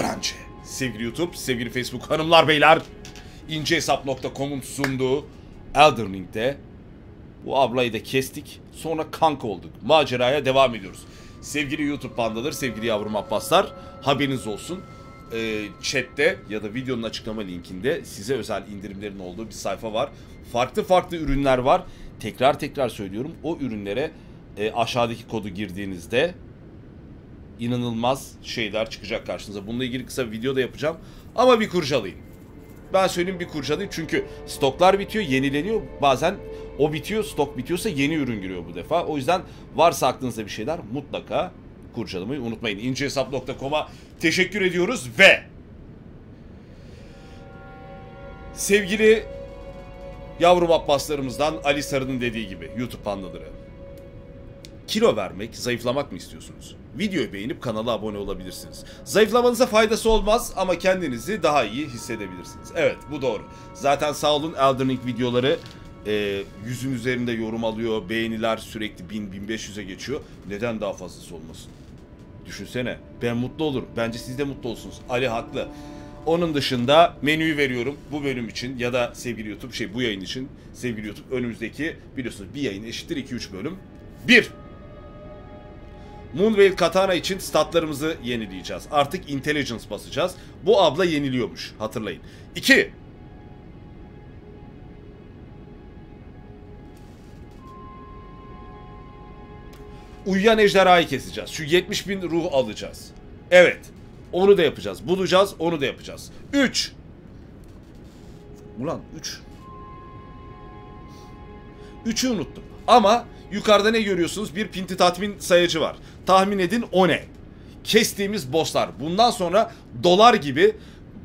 önce. Sevgili YouTube, sevgili Facebook hanımlar beyler. incehesap.com'un sunduğu Elden Ring'de bu ablayı da kestik. Sonra kanka olduk. Maceraya devam ediyoruz. Sevgili YouTube pandaları, sevgili yavrum Abbaslar haberiniz olsun. Ee, chatte ya da videonun açıklama linkinde size özel indirimlerin olduğu bir sayfa var. Farklı farklı ürünler var. Tekrar tekrar söylüyorum. O ürünlere e, aşağıdaki kodu girdiğinizde inanılmaz şeyler çıkacak karşınıza. Bununla ilgili kısa bir video da yapacağım. Ama bir kurcalayın. Ben söyleyeyim bir kurcalayın çünkü stoklar bitiyor, yenileniyor. Bazen o bitiyor, stok bitiyorsa yeni ürün giriyor bu defa. O yüzden varsa aklınızda bir şeyler mutlaka kurcalamayı unutmayın. incehesap.com'a teşekkür ediyoruz ve sevgili yavrum Abbaslarımızdan Ali Sarı'nın dediği gibi YouTube pandaları. Kilo vermek, zayıflamak mı istiyorsunuz? Videoyu beğenip kanala abone olabilirsiniz. Zayıflamanıza faydası olmaz ama kendinizi daha iyi hissedebilirsiniz. Evet bu doğru. Zaten sağ olun Elden videoları e, yüzün üzerinde yorum alıyor. Beğeniler sürekli 1000-1500'e geçiyor. Neden daha fazlası olmasın? Düşünsene. Ben mutlu olurum. Bence siz de mutlu olsunuz. Ali haklı. Onun dışında menüyü veriyorum bu bölüm için ya da sevgili YouTube şey bu yayın için sevgili YouTube önümüzdeki biliyorsunuz bir yayın eşittir 2-3 bölüm. 1. Moonveil Katana için statlarımızı yenileyeceğiz. Artık Intelligence basacağız. Bu abla yeniliyormuş hatırlayın. 2. Uyuyan ejderhayı keseceğiz. Şu 70 bin ruh alacağız. Evet. Onu da yapacağız. Bulacağız. Onu da yapacağız. 3. Ulan 3. 3'ü unuttum. Ama yukarıda ne görüyorsunuz? Bir pinti tatmin sayacı var. Tahmin edin o ne? Kestiğimiz bosslar. Bundan sonra dolar gibi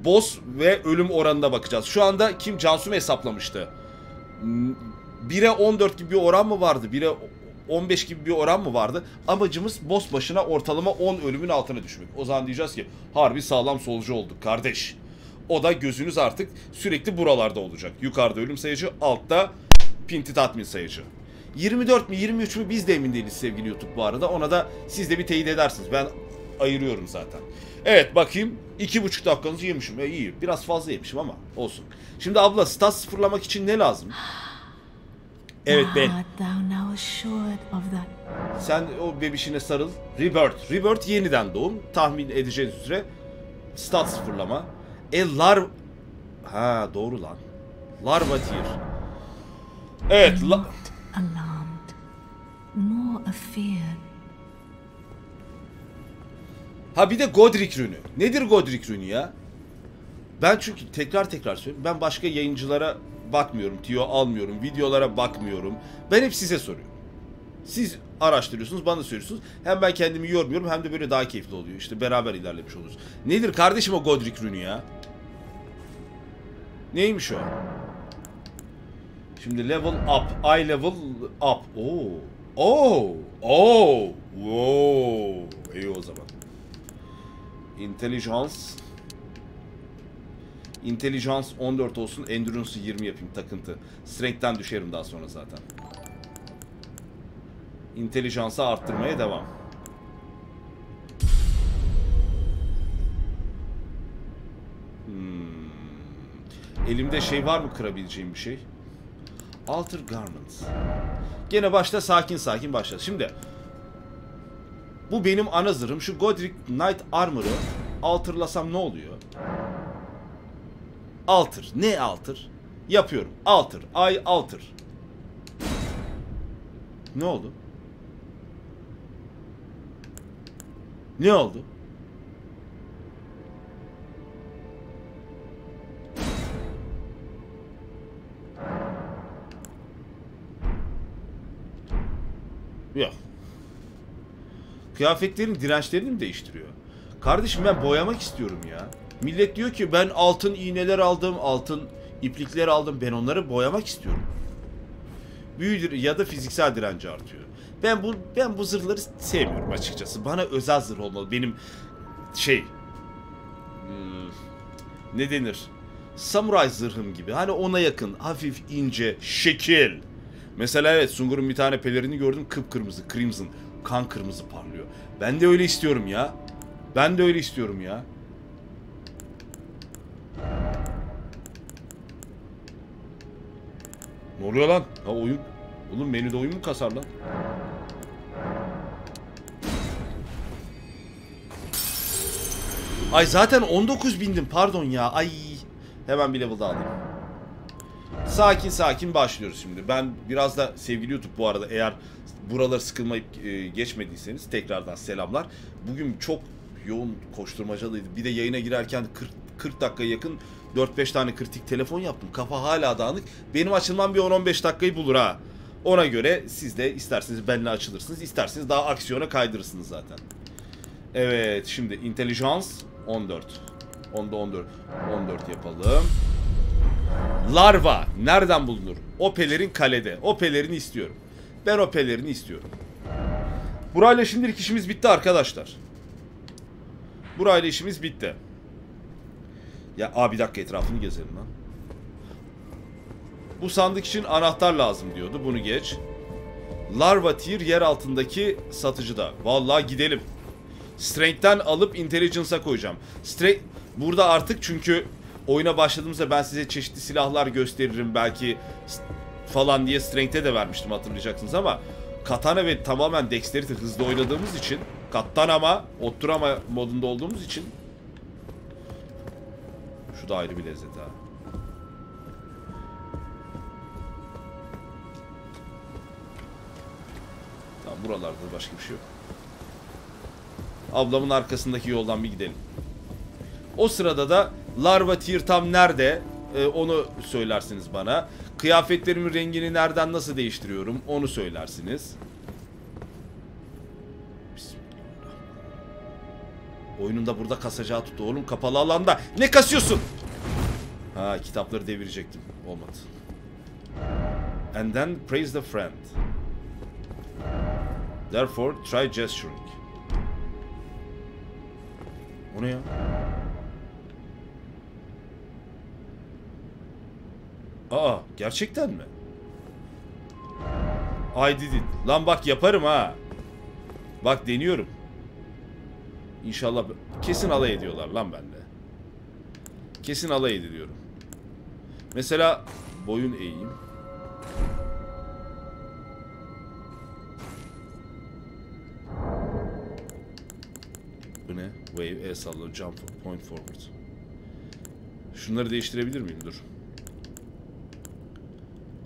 boss ve ölüm oranına bakacağız. Şu anda kim Cansu mu hesaplamıştı? 1'e 14 gibi bir oran mı vardı? 1'e 15 gibi bir oran mı vardı? Amacımız boss başına ortalama 10 ölümün altına düşmek. O zaman diyeceğiz ki harbi sağlam solcu olduk kardeş. O da gözünüz artık sürekli buralarda olacak. Yukarıda ölüm sayıcı, altta pinti tatmin sayıcı. 24 mi 23 mü biz de emin değiliz sevgili YouTube bu arada. Ona da siz de bir teyit edersiniz. Ben ayırıyorum zaten. Evet bakayım. 2,5 dakikanızı yemişim. E iyi. Biraz fazla yemişim ama olsun. Şimdi abla stat sıfırlamak için ne lazım? Evet ben. That? Sen o bebişine sarıl. Rebirth. Rebirth yeniden doğum. Tahmin edeceğiniz üzere. Stat sıfırlama. E lar... Ha doğru lan. Larva tier. Evet. La... Ha bir de Godric rünü. Nedir Godric rünü ya? Ben çünkü tekrar tekrar söylüyorum. Ben başka yayıncılara bakmıyorum. Tiyo almıyorum. Videolara bakmıyorum. Ben hep size soruyorum. Siz araştırıyorsunuz, bana söylüyorsunuz. Hem ben kendimi yormuyorum hem de böyle daha keyifli oluyor. İşte beraber ilerlemiş oluruz. Nedir kardeşim o Godric rünü ya? Neymiş o? Şimdi level up. I level up. Oo. Oo. Oo. Wow. İyi o zaman. Intelligence. Intelligence 14 olsun. Endurance'ı 20 yapayım takıntı. Strength'ten düşerim daha sonra zaten. Intelligence'ı arttırmaya devam. Hmm. Elimde şey var mı kırabileceğim bir şey? Alter Garments. Gene başta sakin sakin başla. Şimdi bu benim ana zırhım. Şu Godric Knight Armor'ı alterlasam ne oluyor? Alter. Ne alter? Yapıyorum. Alter. I alter. Ne oldu? Ne oldu? Yok. Kıyafetlerin dirençlerini mi değiştiriyor? Kardeşim ben boyamak istiyorum ya. Millet diyor ki ben altın iğneler aldım, altın iplikler aldım. Ben onları boyamak istiyorum. Büyü ya da fiziksel direnci artıyor. Ben bu ben bu zırhları sevmiyorum açıkçası. Bana özel zırh olmalı. Benim şey hmm, ne denir? Samuray zırhım gibi. Hani ona yakın, hafif ince, şekil. Mesela evet Sungur'un bir tane pelerini gördüm kıpkırmızı, crimson, kan kırmızı parlıyor. Ben de öyle istiyorum ya. Ben de öyle istiyorum ya. Ne oluyor lan? Ha oyun. Oğlum menüde oyun mu kasar lan? Ay zaten 19 bindim pardon ya. Ay hemen bir level daha alayım. Sakin sakin başlıyoruz şimdi. Ben biraz da sevgili YouTube bu arada eğer buraları sıkılmayıp e, geçmediyseniz tekrardan selamlar. Bugün çok yoğun koşturmacalıydı. Bir de yayına girerken 40, 40 dakika yakın 4-5 tane kritik telefon yaptım. Kafa hala dağınık. Benim açılmam bir 10-15 dakikayı bulur ha. Ona göre siz de isterseniz benimle açılırsınız, isterseniz daha aksiyona kaydırırsınız zaten. Evet, şimdi intelligence 14. Onda 14. 14 yapalım. Larva nereden bulunur? Opelerin kalede. Opelerini istiyorum. Ben opelerini istiyorum. Burayla şimdilik işimiz bitti arkadaşlar. Burayla işimiz bitti. Ya abi bir dakika etrafını gezelim lan. Bu sandık için anahtar lazım diyordu. Bunu geç. Larva tier yer altındaki satıcıda. Vallahi gidelim. Strength'ten alıp Intelligence'a koyacağım. Strength burada artık çünkü oyuna başladığımızda ben size çeşitli silahlar gösteririm belki falan diye Strength'e de vermiştim hatırlayacaksınız ama Katana ve tamamen Dexterity hızlı oynadığımız için Katana ama Otturama modunda olduğumuz için şu da ayrı bir lezzet ha. Tamam buralarda başka bir şey yok. Ablamın arkasındaki yoldan bir gidelim. O sırada da larva tier tam nerede Ee, onu söylersiniz bana. Kıyafetlerimin rengini nereden nasıl değiştiriyorum onu söylersiniz. Bismillahirrahmanirrahim. Oyununda burada kasacağı tuttu oğlum kapalı alanda. Ne kasıyorsun? Ha kitapları devirecektim. Olmadı. And then praise the friend. Therefore try gesturing. O ne ya? Aa gerçekten mi? I did it. Lan bak yaparım ha. Bak deniyorum. İnşallah kesin alay ediyorlar lan bende. Kesin alay ediliyorum. Mesela boyun eğeyim. Bu ne? Wave, el salla, jump, point forward. Şunları değiştirebilir miyim? Dur.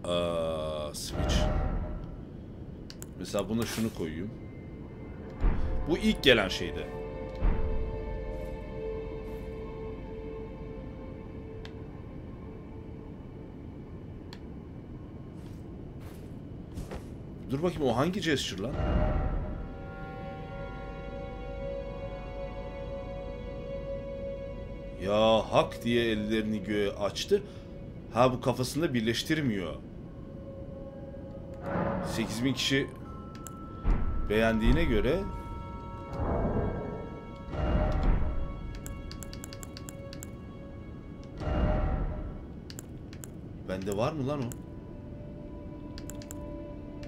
Aa, switch. Mesela buna şunu koyayım. Bu ilk gelen şeydi. Dur bakayım o hangi gesture lan? Ya hak diye ellerini göğe açtı. Ha bu kafasında birleştirmiyor. 8000 kişi beğendiğine göre Bende var mı lan o?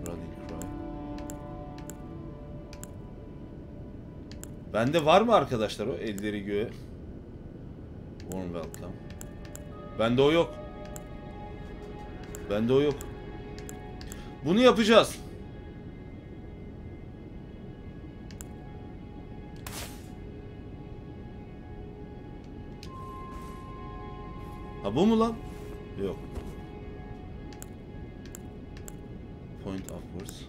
Running cry. Bende var mı arkadaşlar o elleri göğe? Warm welcome. Bende o yok. Bende o yok. Bunu yapacağız. Ha bu mu lan? Yok. Point upwards.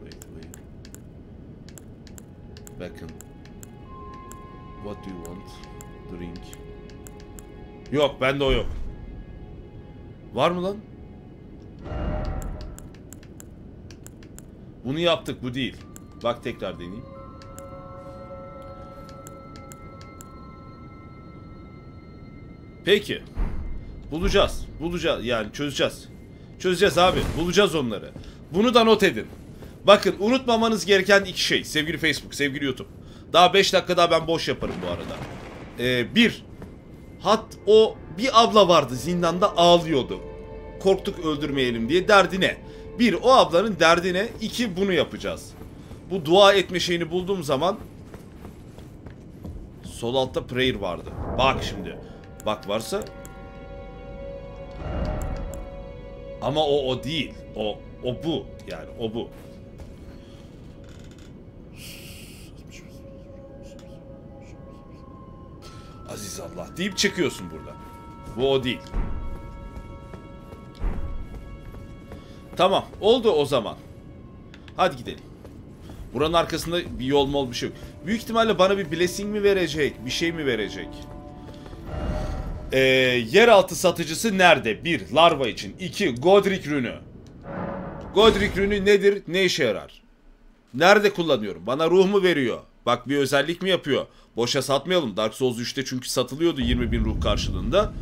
Wait, wait. Beckon. What do you want? Drink. Yok bende o yok. Var mı lan? Bunu yaptık bu değil. Bak tekrar deneyeyim. Peki. Bulacağız. Bulacağız. Yani çözeceğiz. Çözeceğiz abi. Bulacağız onları. Bunu da not edin. Bakın unutmamanız gereken iki şey. Sevgili Facebook, sevgili YouTube. Daha 5 dakika daha ben boş yaparım bu arada. Ee, bir. Hat o bir abla vardı zindanda ağlıyordu. Korktuk öldürmeyelim diye derdi ne? Bir o ablanın derdi ne? İki bunu yapacağız. Bu dua etme şeyini bulduğum zaman sol altta prayer vardı. Bak şimdi. Bak varsa Ama o o değil. O o bu. Yani o bu. Aziz Allah deyip çıkıyorsun burada. Bu o değil. Tamam. Oldu o zaman. Hadi gidelim. Buranın arkasında bir yol mol bir şey yok. Büyük ihtimalle bana bir blessing mi verecek? Bir şey mi verecek? Ee, yeraltı satıcısı nerede? 1. Larva için. 2. Godric rünü. Godric rünü nedir? Ne işe yarar? Nerede kullanıyorum? Bana ruh mu veriyor? Bak bir özellik mi yapıyor? Boşa satmayalım. Dark Souls 3'te çünkü satılıyordu 20 bin ruh karşılığında.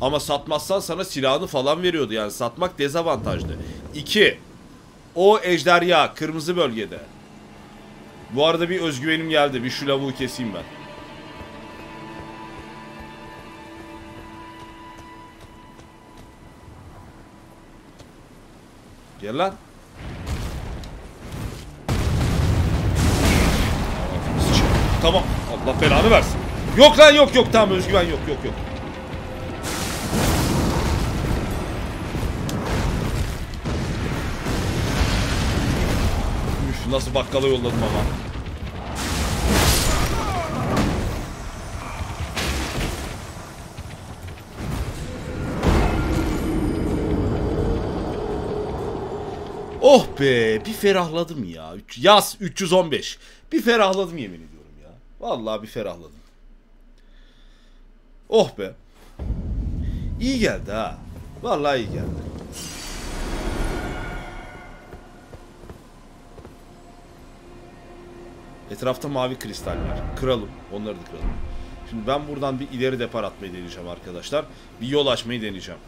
Ama satmazsan sana silahını falan veriyordu. Yani satmak dezavantajlı. 2. O ejderha kırmızı bölgede. Bu arada bir özgüvenim geldi. Bir şu lavuğu keseyim ben. Gel lan. Tamam. Allah belanı versin. Yok lan yok yok tamam özgüven yok yok yok. Nasıl bakkala yolladım ama. Oh be bir ferahladım ya. Yaz 315. Bir ferahladım yemin ediyorum ya. Vallahi bir ferahladım. Oh be. İyi geldi ha. Vallahi iyi geldi. Etrafta mavi kristaller. Kıralım. Onları da kıralım. Şimdi ben buradan bir ileri depar atmayı deneyeceğim arkadaşlar. Bir yol açmayı deneyeceğim.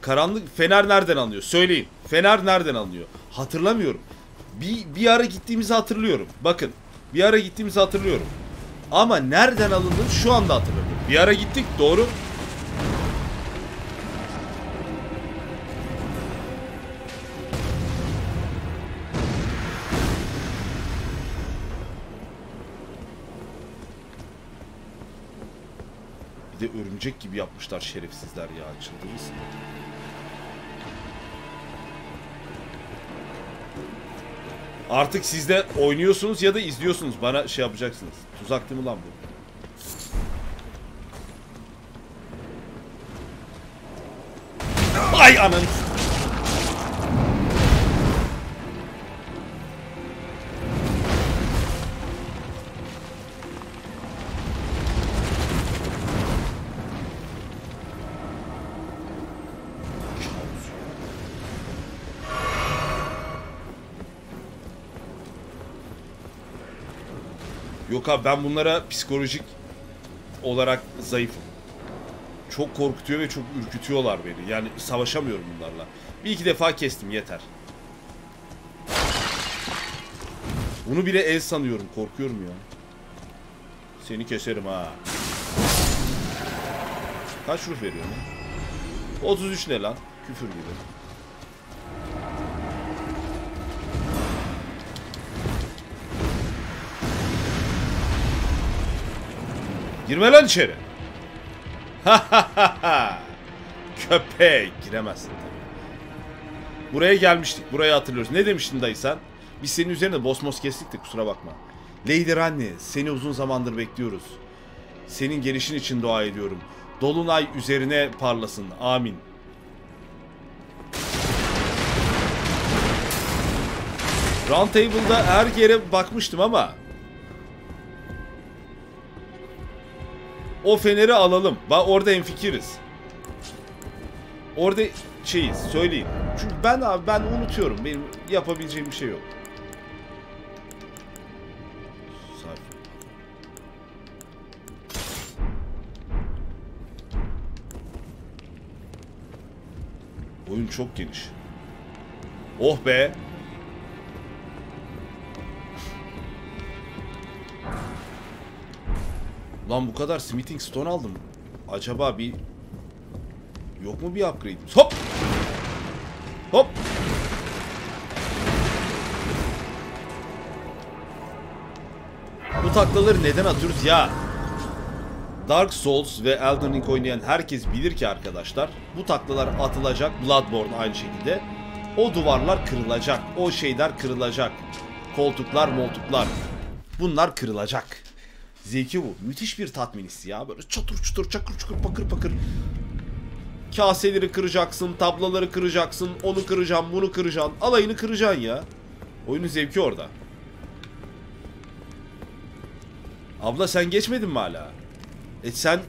Karanlık fener nereden alınıyor? Söyleyin. Fener nereden alınıyor? Hatırlamıyorum. Bir, bir ara gittiğimizi hatırlıyorum. Bakın. Bir ara gittiğimizi hatırlıyorum. Ama nereden alındığını şu anda hatırlamıyorum. Bir ara gittik doğru. Örümcek gibi yapmışlar şerefsizler ya. Çıldırırsın. Artık siz de oynuyorsunuz ya da izliyorsunuz. Bana şey yapacaksınız. Tuzak değil mi lan bu? Ay ananı. Yok abi ben bunlara psikolojik olarak zayıfım. Çok korkutuyor ve çok ürkütüyorlar beni. Yani savaşamıyorum bunlarla. Bir iki defa kestim yeter. Bunu bile el sanıyorum. Korkuyorum ya. Seni keserim ha. Kaç ruh veriyor lan? 33 ne lan? Küfür gibi. Girme lan içeri. Köpek. Giremezsin tabii. Buraya gelmiştik. Burayı hatırlıyoruz. Ne demiştin dayı sen? Biz senin üzerine bosmos kestik de kusura bakma. Lady Ranni seni uzun zamandır bekliyoruz. Senin gelişin için dua ediyorum. Dolunay üzerine parlasın. Amin. Round Table'da her yere bakmıştım ama O feneri alalım. Bak orada hemfikiriz. Orada şeyiz söyleyin. Çünkü ben abi ben unutuyorum. Benim yapabileceğim bir şey yok. Oyun çok geniş. Oh be. Lan bu kadar Smithing Stone aldım. Acaba bir... Yok mu bir upgrade? Hop! Hop! Bu taklaları neden atıyoruz ya? Dark Souls ve Elden Ring oynayan herkes bilir ki arkadaşlar bu taklalar atılacak. Bloodborne aynı şekilde. O duvarlar kırılacak. O şeyler kırılacak. Koltuklar, moltuklar. Bunlar kırılacak. Zevki bu. Müthiş bir tatmin hissi ya. Böyle çatır çutur, çakır çukur, pakır pakır. Kaseleri kıracaksın, tablaları kıracaksın, onu kıracağım, bunu kıracaksın. Alayını kıracaksın ya. Oyunun zevki orada. Abla sen geçmedin mi hala? E sen.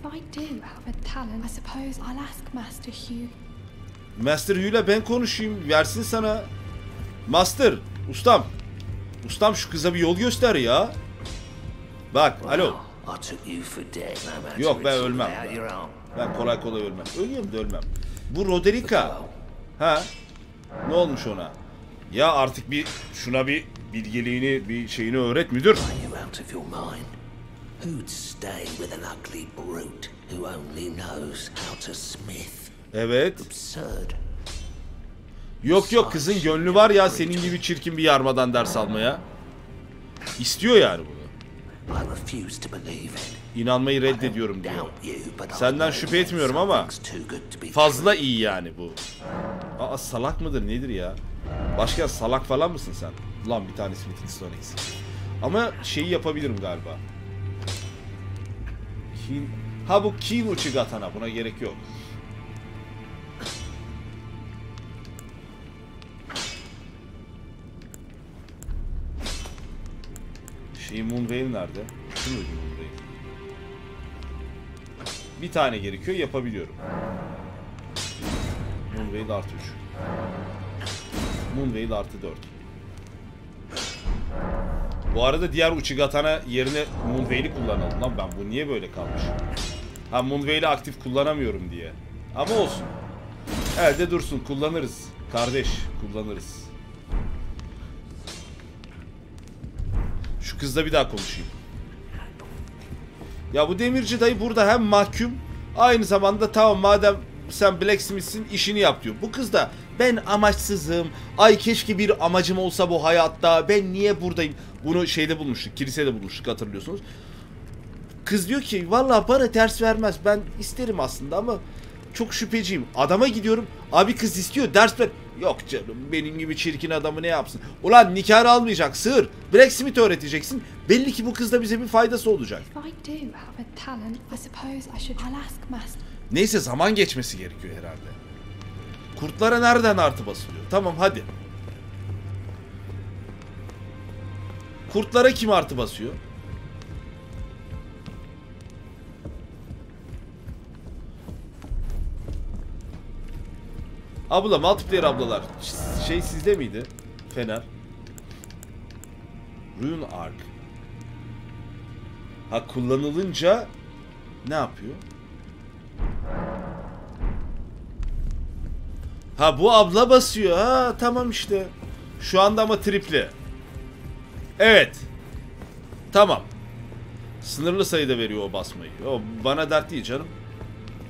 Master Hugh'la ben konuşayım. Versin sana. Master, ustam. Ustam şu kıza bir yol göster ya. Bak, alo. Yok, ben ölmem. Ben kolay kolay ölmem. Ölüyorum da ölmem. Bu Roderica. Ha? Ne olmuş ona? Ya artık bir şuna bir bilgeliğini, bir şeyini öğret müdür. Evet. Yok yok kızın gönlü var ya senin gibi çirkin bir yarmadan ders almaya. İstiyor yani bunu. İnanmayı reddediyorum diyor. Senden şüphe etmiyorum ama fazla iyi yani bu. Aa salak mıdır nedir ya? Başka salak falan mısın sen? Ulan bir tane Smith'in Stone eksik. Ama şeyi yapabilirim galiba. Kin... Ha bu Kin Uchigatana buna gerek yok. Şey Moonveil nerede? Şu muydu Moonveil? Bir tane gerekiyor yapabiliyorum. Moonveil artı 3. Moonveil artı 4. Bu arada diğer Uchigatana yerine Moonveil'i kullanalım lan ben bu niye böyle kalmış? Ha Moonveil'i aktif kullanamıyorum diye. Ama olsun. Elde dursun kullanırız. Kardeş kullanırız. Şu kızla bir daha konuşayım. Ya bu demirci dayı burada hem mahkum aynı zamanda tamam madem sen Blacksmith'sin işini yap diyor. Bu kız da ben amaçsızım. Ay keşke bir amacım olsa bu hayatta. Ben niye buradayım? Bunu şeyde bulmuştuk. Kilisede bulmuştuk hatırlıyorsunuz. Kız diyor ki valla bana ders vermez. Ben isterim aslında ama çok şüpheciyim. Adama gidiyorum. Abi kız istiyor ders ver. Yok canım benim gibi çirkin adamı ne yapsın? Ulan nikahını almayacak sığır. Blacksmith öğreteceksin. Belli ki bu kızda bize bir faydası olacak. Neyse zaman geçmesi gerekiyor herhalde. Kurtlara nereden artı basılıyor? Tamam hadi. Kurtlara kim artı basıyor? Abla multiplayer ablalar. Şey sizde miydi? Fener. Rune Arc. Ha kullanılınca ne yapıyor? Ha bu abla basıyor. Ha tamam işte. Şu anda ama tripli. Evet. Tamam. Sınırlı sayıda veriyor o basmayı. O bana dert değil canım.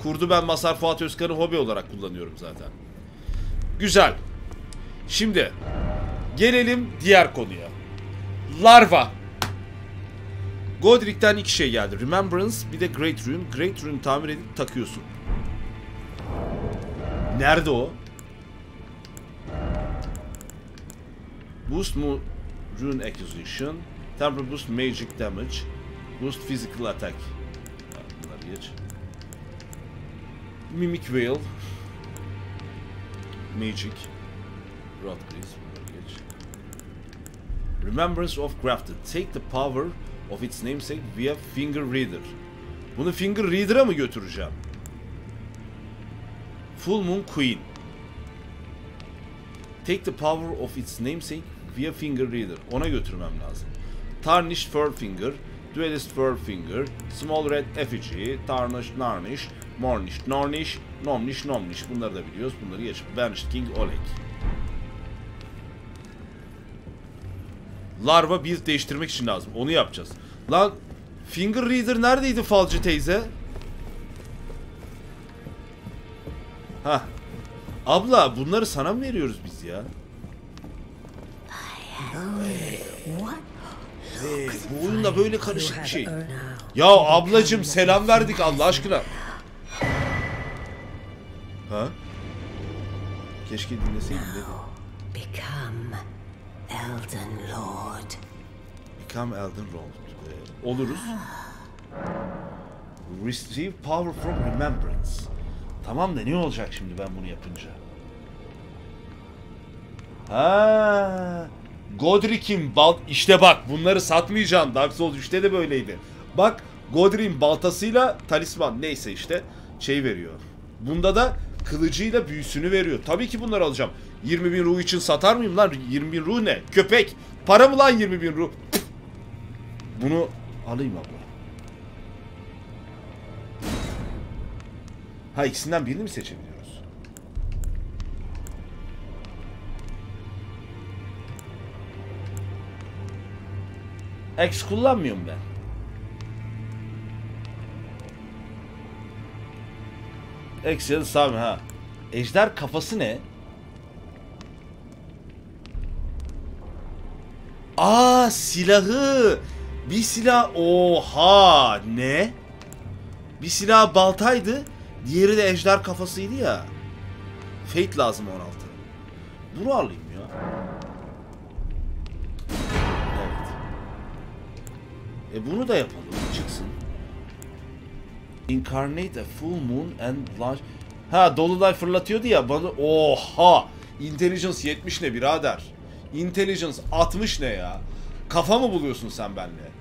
Kurdu ben Masar Fuat Özkan'ı hobi olarak kullanıyorum zaten. Güzel. Şimdi gelelim diğer konuya. Larva. Godric'ten iki şey geldi. Remembrance bir de Great Rune. Great Rune tamir edip takıyorsun. Nerede o? Boost mu Rune Acquisition. Temper Boost Magic Damage. Boost Physical Attack. Bunları geç. Mimic Veil. Magic. Rot geç. Remembrance of Grafted. Take the power of its namesake via Finger Reader. Bunu Finger Reader'a mı götüreceğim? Full Moon Queen. Take the power of its namesake via Finger Reader. Ona götürmem lazım. Tarnished Fur Finger, Duelist Fur Finger, Small Red Effigy, Tarnished Narnish, Mornish Nornish, Nomnish Nomnish. Bunları da biliyoruz. Bunları geç. Vanished King Oleg. Larva bir değiştirmek için lazım. Onu yapacağız. Lan Finger Reader neredeydi falcı teyze? Ha. Abla bunları sana mı veriyoruz biz ya? Bu oyunda böyle karışık bir şey. Ya ablacım selam verdik Allah aşkına. Ha? Keşke dinleseydim dedi. Become Elden Lord. Become Elden Lord. Ee, oluruz. Receive power from remembrance. Tamam da ne olacak şimdi ben bunu yapınca? Ha, Godric'in bal işte bak bunları satmayacaksın. Dark Souls 3'te de böyleydi. Bak Godric'in baltasıyla talisman neyse işte şey veriyor. Bunda da kılıcıyla büyüsünü veriyor. Tabii ki bunları alacağım. 20 bin ruh için satar mıyım lan? 20 bin ruh ne? Köpek. Para mı lan 20 bin ruh? Bunu alayım abla. Ha ikisinden birini mi seçebiliyoruz? X kullanmıyorum ben. Sağ mı ha? Ejder kafası ne? Aa silahı. Bir silah oha ne? Bir silah baltaydı. Diğeri de ejder kafasıydı ya. Fate lazım 16. Bunu alayım ya. Evet. E bunu da yapalım. Çıksın. Incarnate a full moon and launch... Ha Dolunay fırlatıyordu ya bana... Oha! Intelligence 70 ne birader? Intelligence 60 ne ya? Kafa mı buluyorsun sen benimle?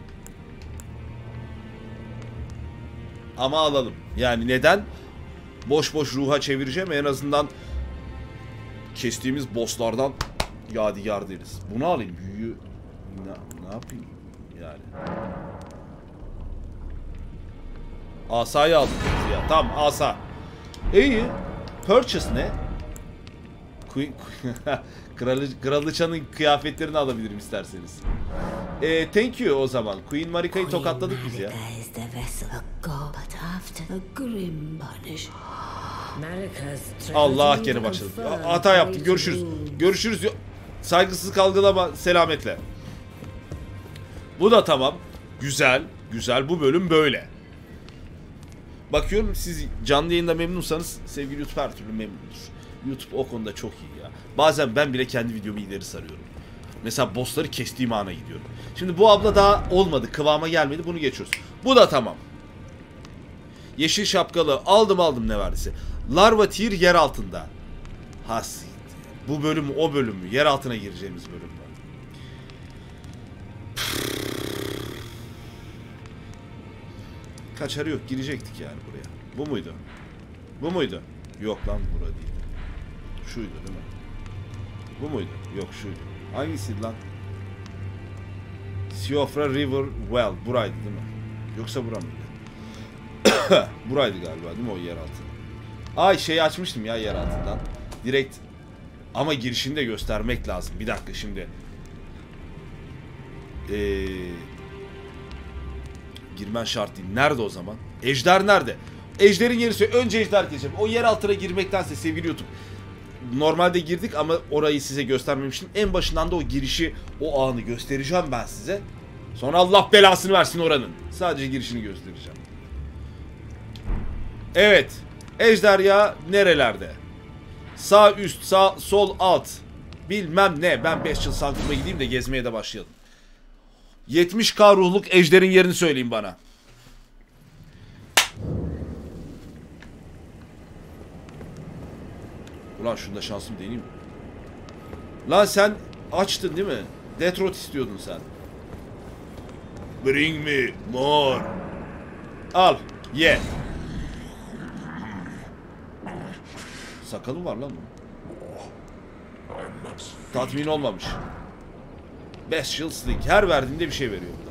Ama alalım. Yani neden? Boş boş ruha çevireceğim en azından kestiğimiz bosslardan yadigar deriz. Bunu alayım. Büyüyü ne, ne yapayım yani. Asayı aldım ya. Tamam asa. İyi. Purchase ne? Kralıçanın kıyafetlerini alabilirim isterseniz. Ee, thank you o zaman. Queen Marika'yı tokatladık biz ya. Allah gene başladık. Hata yaptım. Görüşürüz. Görüşürüz. diyor. Saygısızlık algılama. Selametle. Bu da tamam. Güzel. Güzel. Bu bölüm böyle. Bakıyorum siz canlı yayında memnunsanız sevgili YouTube her türlü memnundur. YouTube o konuda çok iyi ya. Bazen ben bile kendi videomu ileri sarıyorum. Mesela bossları kestiğim ana gidiyorum. Şimdi bu abla daha olmadı. Kıvama gelmedi. Bunu geçiyoruz. Bu da tamam. Yeşil şapkalı aldım aldım ne verdiyse. Larva tier yer altında. Ha siktir. Bu bölüm o bölüm mü? Yer altına gireceğimiz bölüm mü? Kaçarı yok girecektik yani buraya. Bu muydu? Bu muydu? Yok lan bura değil. Şuydu değil mi? Bu muydu? Yok şuydu. Hangisiydi lan? Siofra River Well. Buraydı değil mi? Yoksa bura mıydı? Buraydı galiba değil mi o yer altı? Ay şey açmıştım ya yer altından. Direkt ama girişini de göstermek lazım. Bir dakika şimdi. Ee, girmen şart değil. Nerede o zaman? Ejder nerede? Ejder'in yeri söyle. Önce Ejder gireceğim. O yer altına girmektense sevgili YouTube. Normalde girdik ama orayı size göstermemiştim. En başından da o girişi, o anı göstereceğim ben size. Sonra Allah belasını versin oranın. Sadece girişini göstereceğim. Evet. Ejderha nerelerde? Sağ üst, sağ, sol, alt. Bilmem ne. Ben 5 yıl Sankum'a gideyim de gezmeye de başlayalım. 70k ruhluk ejderin yerini söyleyin bana. Ulan şunda şansım deneyeyim. Lan sen açtın değil mi? Detroit istiyordun sen. Bring me more. Al, ye. Sakalı var lan bunun. Tatmin olmamış. Bestial Sling. Her verdiğinde bir şey veriyor bu da.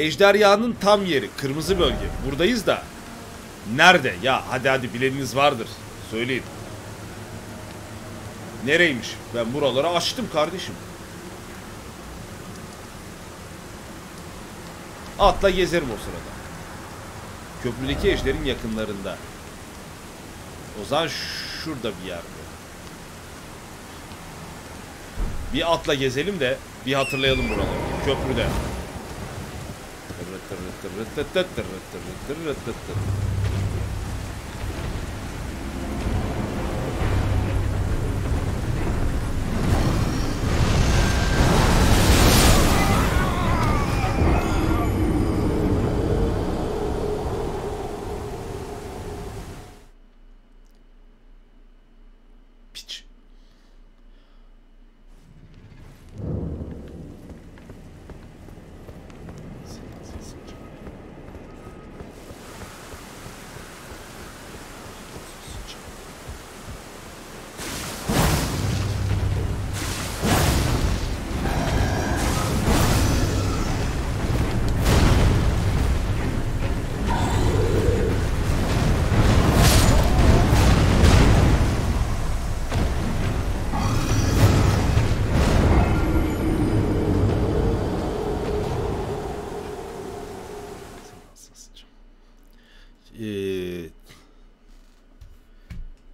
Ejderyanın tam yeri. Kırmızı bölge. Buradayız da. Nerede? Ya hadi hadi bileniniz vardır. Söyleyin. Nereymiş? Ben buraları açtım kardeşim. Atla gezerim o sırada. Köprüdeki ejderin yakınlarında. O zaman şurada bir yerde. Bir atla gezelim de bir hatırlayalım buraları. Köprüde. Piç.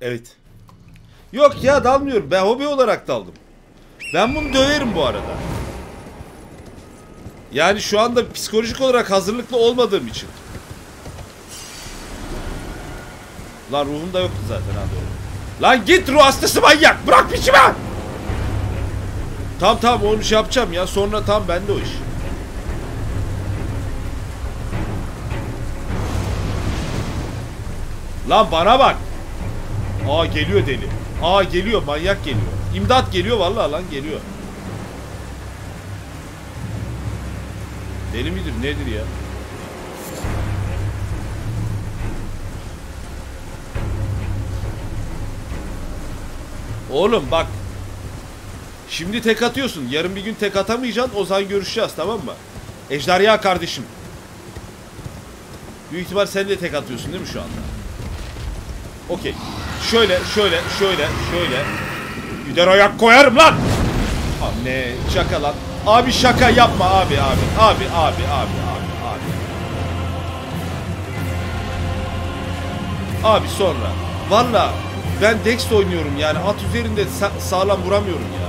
Evet. Yok ya dalmıyorum. Ben hobi olarak daldım. Ben bunu döverim bu arada. Yani şu anda psikolojik olarak hazırlıklı olmadığım için. Lan ruhum da yoktu zaten ha doğru. Lan git ruh hastası manyak. Bırak peşimi. Tamam tamam onu şey yapacağım ya. Sonra tam bende o iş. Lan bana bak. Aa geliyor deli. Aa geliyor manyak geliyor. İmdat geliyor vallahi lan geliyor. Deli midir nedir ya? Oğlum bak. Şimdi tek atıyorsun. Yarın bir gün tek atamayacaksın. O zaman görüşeceğiz tamam mı? Ejderha kardeşim. Büyük ihtimal sen de tek atıyorsun değil mi şu anda? Okey. Şöyle, şöyle, şöyle, şöyle. Gider ayak koyarım lan. Anne şaka lan. Abi şaka yapma abi abi. Abi abi abi abi abi. Abi sonra. Valla ben Dex oynuyorum yani at üzerinde sa- sağlam vuramıyorum ya.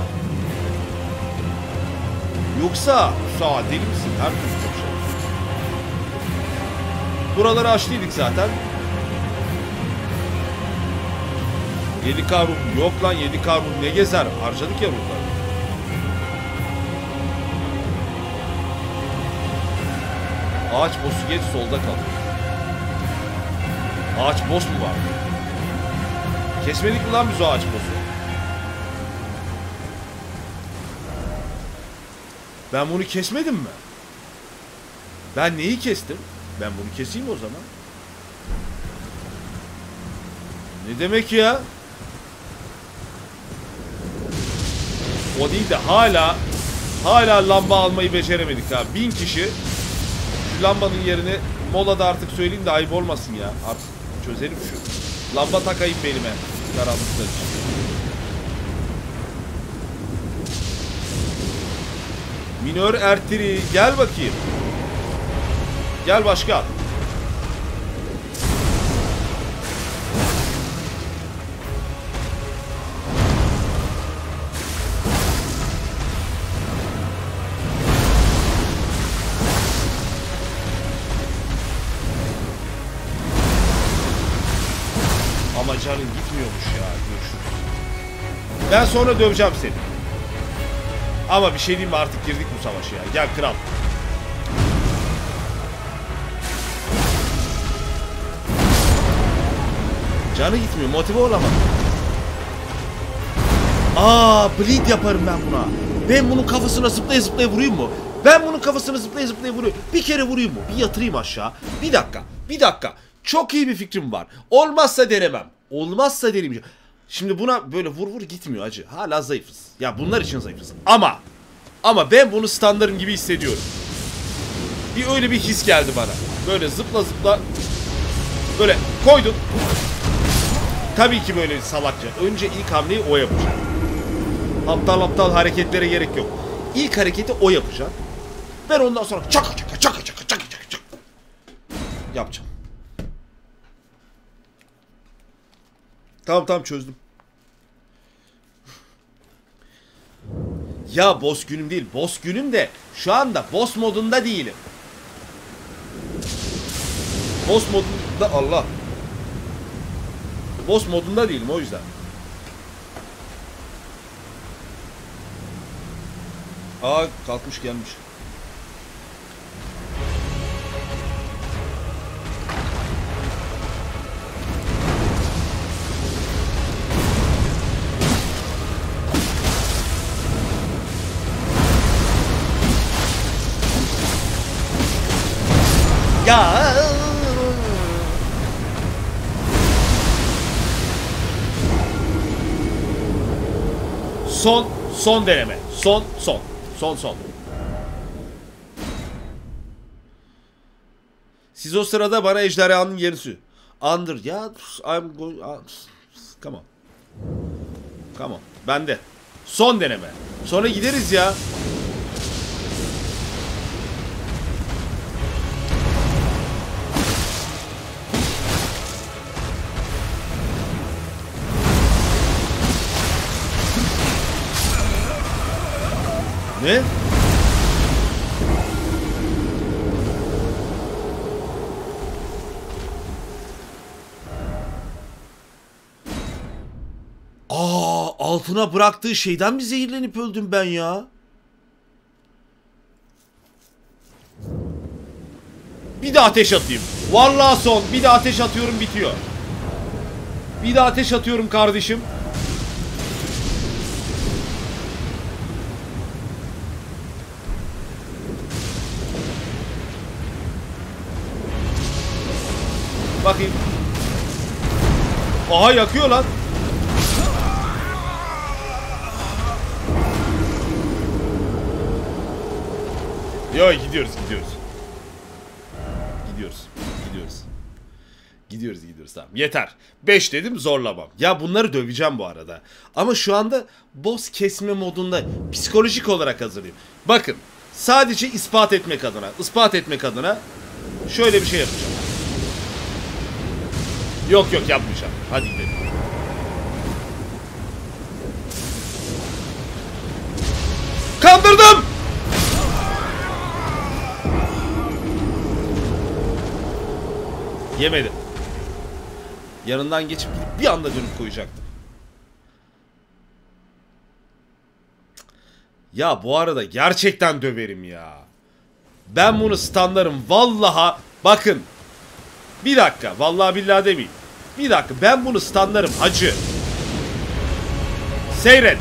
Yoksa sağ deli misin? Her türlü şey. Buraları açtıydık zaten. 7K ruh yok lan 7K ruh ne gezer? Harcadık ya ruhları. Ağaç boss'u geç solda kal. Ağaç boss mu var? Kesmedik mi lan biz o ağaç boss'u? Ben bunu kesmedim mi? Ben neyi kestim? Ben bunu keseyim o zaman. Ne demek ya? O değil de hala hala lamba almayı beceremedik ha. Bin kişi şu lambanın yerini molada artık söyleyeyim de ayıp olmasın ya. Artık çözelim şu. Lamba takayım belime. Karanlıklar için. Minör Ertiri gel bakayım. Gel başkan. Ben sonra döveceğim seni. Ama bir şey diyeyim mi artık girdik bu savaşa ya. Gel kral. Canı gitmiyor. Motive olamadım. Aa, bleed yaparım ben buna. Ben bunun kafasına zıplaya zıplaya vurayım mı? Ben bunun kafasına zıplaya zıplaya vurayım. Bir kere vurayım mı? Bir yatırayım aşağı. Bir dakika. Bir dakika. Çok iyi bir fikrim var. Olmazsa denemem. Olmazsa deneyeceğim. Şimdi buna böyle vur vur gitmiyor acı. Hala zayıfız. Ya bunlar için zayıfız. Ama ama ben bunu standarım gibi hissediyorum. Bir öyle bir his geldi bana. Böyle zıpla zıpla böyle koydum. Tabii ki böyle salakça. Önce ilk hamleyi o yapacak. Aptal aptal hareketlere gerek yok. İlk hareketi o yapacak. Ben ondan sonra çaka çaka çaka çaka çaka çaka çaka yapacağım. Tamam tamam çözdüm. Ya boss günüm değil. Boss günüm de şu anda boss modunda değilim. Boss modunda Allah. Boss modunda değilim o yüzden. Aa kalkmış gelmiş. Ya. Son, son deneme. Son, son. Son, son. Siz o sırada bana ejderhanın yerini. Under. Ya, I'm going... Come on. Come on. Bende. Son deneme. Sonra gideriz ya. Ne? Aa, altına bıraktığı şeyden mi zehirlenip öldüm ben ya? Bir de ateş atayım. Vallahi son. Bir de ateş atıyorum bitiyor. Bir de ateş atıyorum kardeşim. Bakayım. Aha yakıyor lan. Yo gidiyoruz gidiyoruz. Gidiyoruz. Gidiyoruz. Gidiyoruz gidiyoruz tamam. Yeter. 5 dedim zorlamam. Ya bunları döveceğim bu arada. Ama şu anda boss kesme modunda psikolojik olarak hazırlayayım. Bakın sadece ispat etmek adına, ispat etmek adına şöyle bir şey yapacağım. Yok yok yapmayacağım. Hadi gidelim. Kandırdım! Yemedi. Yanından geçip gidip bir anda dönüp koyacaktım. Ya bu arada gerçekten döverim ya. Ben bunu standarım. Vallaha bakın. Bir dakika. Vallahi billahi demeyeyim. Bir dakika. Ben bunu standarım hacı. Seyret.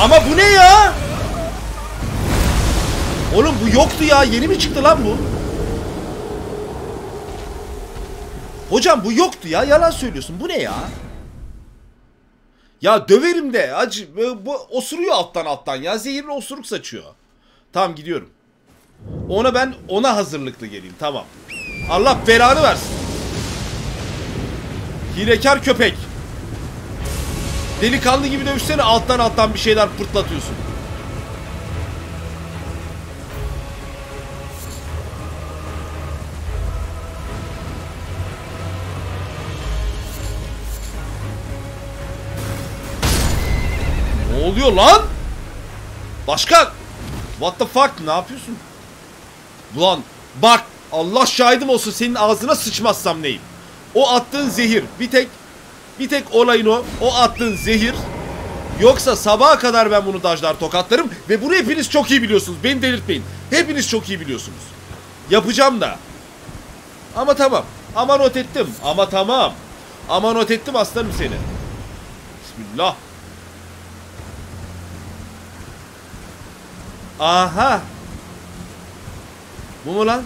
Ama bu ne ya? Oğlum bu yoktu ya. Yeni mi çıktı lan bu? Hocam bu yoktu ya. Yalan söylüyorsun. Bu ne ya? Ya döverim de. Acı bu osuruyor alttan alttan ya. Zehirli osuruk saçıyor. Tamam gidiyorum. Ona ben ona hazırlıklı geleyim. Tamam. Allah belanı versin. Hilekar köpek. Delikanlı gibi dövüşsene alttan alttan bir şeyler pırtlatıyorsun. Oluyor lan? Başkan! What the fuck? Ne yapıyorsun? Ulan bak Allah şahidim olsun senin ağzına sıçmazsam neyim? O attığın zehir bir tek bir tek olayın o. O attığın zehir. Yoksa sabaha kadar ben bunu dajlar tokatlarım ve bunu hepiniz çok iyi biliyorsunuz. Beni delirtmeyin. Hepiniz çok iyi biliyorsunuz. Yapacağım da. Ama tamam. Ama not ettim. Ama tamam. Ama not ettim aslanım seni. Bismillah. Aha. Bu mu lan?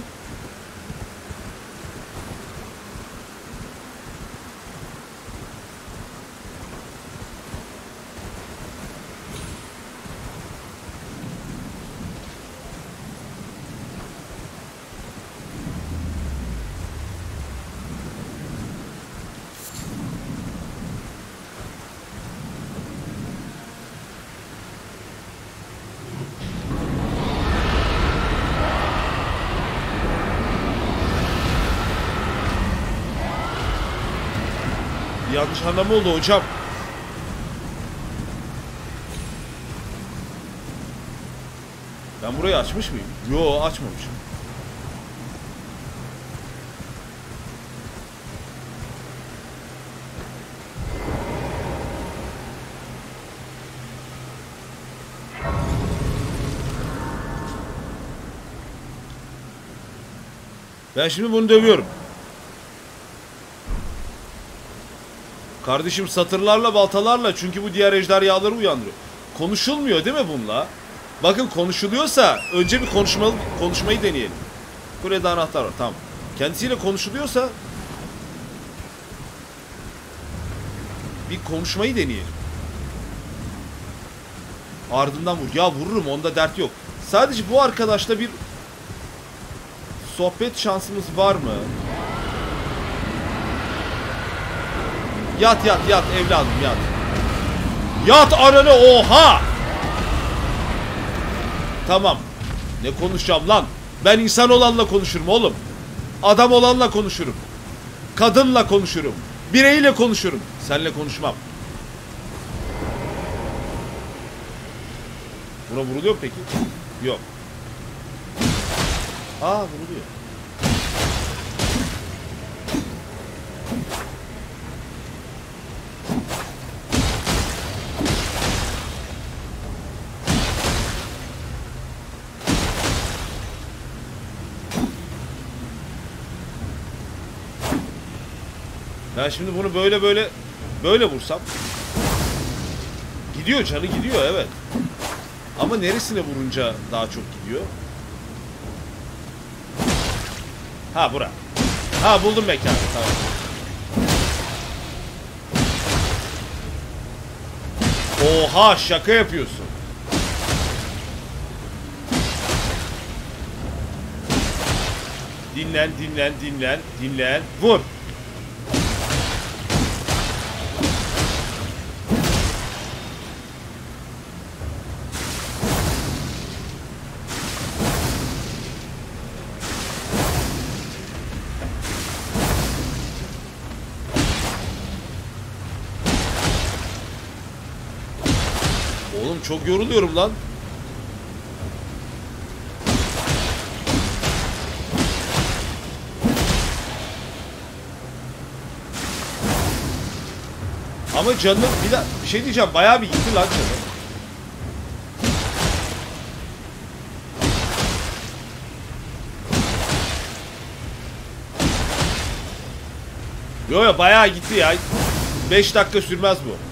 Anlama oldu hocam. Ben burayı açmış mıyım? Yo açmamışım. Ben şimdi bunu dövüyorum. Kardeşim satırlarla baltalarla çünkü bu diğer ejderhaları uyandırıyor. Konuşulmuyor değil mi bununla? Bakın konuşuluyorsa önce bir konuşmalı, konuşmayı deneyelim. Kulede anahtar var tamam. Kendisiyle konuşuluyorsa bir konuşmayı deneyelim. Ardından vur. Ya vururum onda dert yok. Sadece bu arkadaşla bir sohbet şansımız var mı? Yat yat yat evladım yat. Yat ananı oha! Tamam. Ne konuşacağım lan? Ben insan olanla konuşurum oğlum. Adam olanla konuşurum. Kadınla konuşurum. Bireyle konuşurum. Seninle konuşmam. Buna vuruluyor mu peki? Yok. Aa vuruluyor. Ben şimdi bunu böyle böyle böyle vursam gidiyor canı gidiyor evet. Ama neresine vurunca daha çok gidiyor? Ha bura. Ha buldum mekanı tamam. Oha şaka yapıyorsun. Dinlen dinlen dinlen dinlen vur. Çok yoruluyorum lan. Ama canım bir, bir şey diyeceğim bayağı bir gitti lan canım. Yo yo bayağı gitti ya. 5 dakika sürmez bu.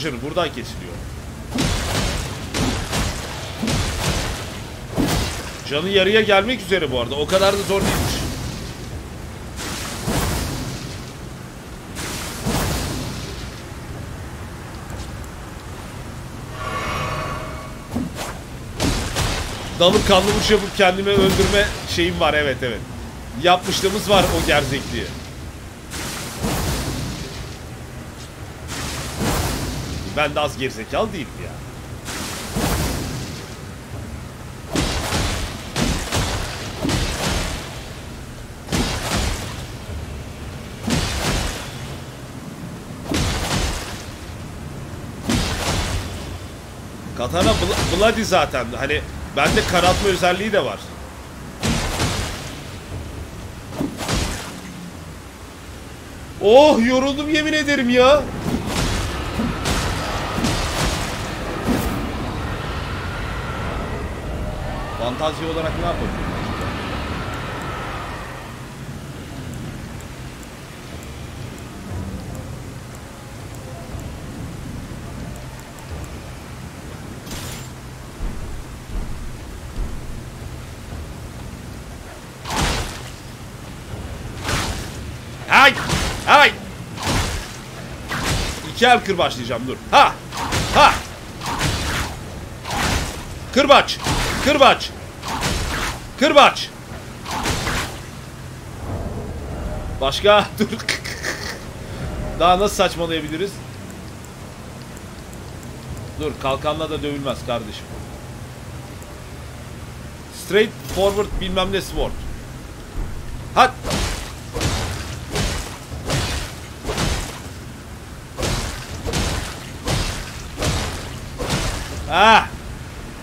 Canım buradan kesiliyor. Canı yarıya gelmek üzere bu arada. O kadar da zor değilmiş. Dalıp kanlımış yapıp kendime öldürme şeyim var evet evet. Yapmışlığımız var o gerzekliği. Ben de az gerizekalı değilim ya. Katana bl- bloody zaten. Hani bende karartma özelliği de var. Oh yoruldum yemin ederim ya. Fantazi olarak ne yapabilirim? Hay! Hay! İki el kır başlayacağım dur. Ha! Ha! Kırbaç. Kırbaç. Kırbaç. Başka? Dur. Daha nasıl saçmalayabiliriz? Dur kalkanla da dövülmez kardeşim. Straight forward bilmem ne sword. Hadi. Ha.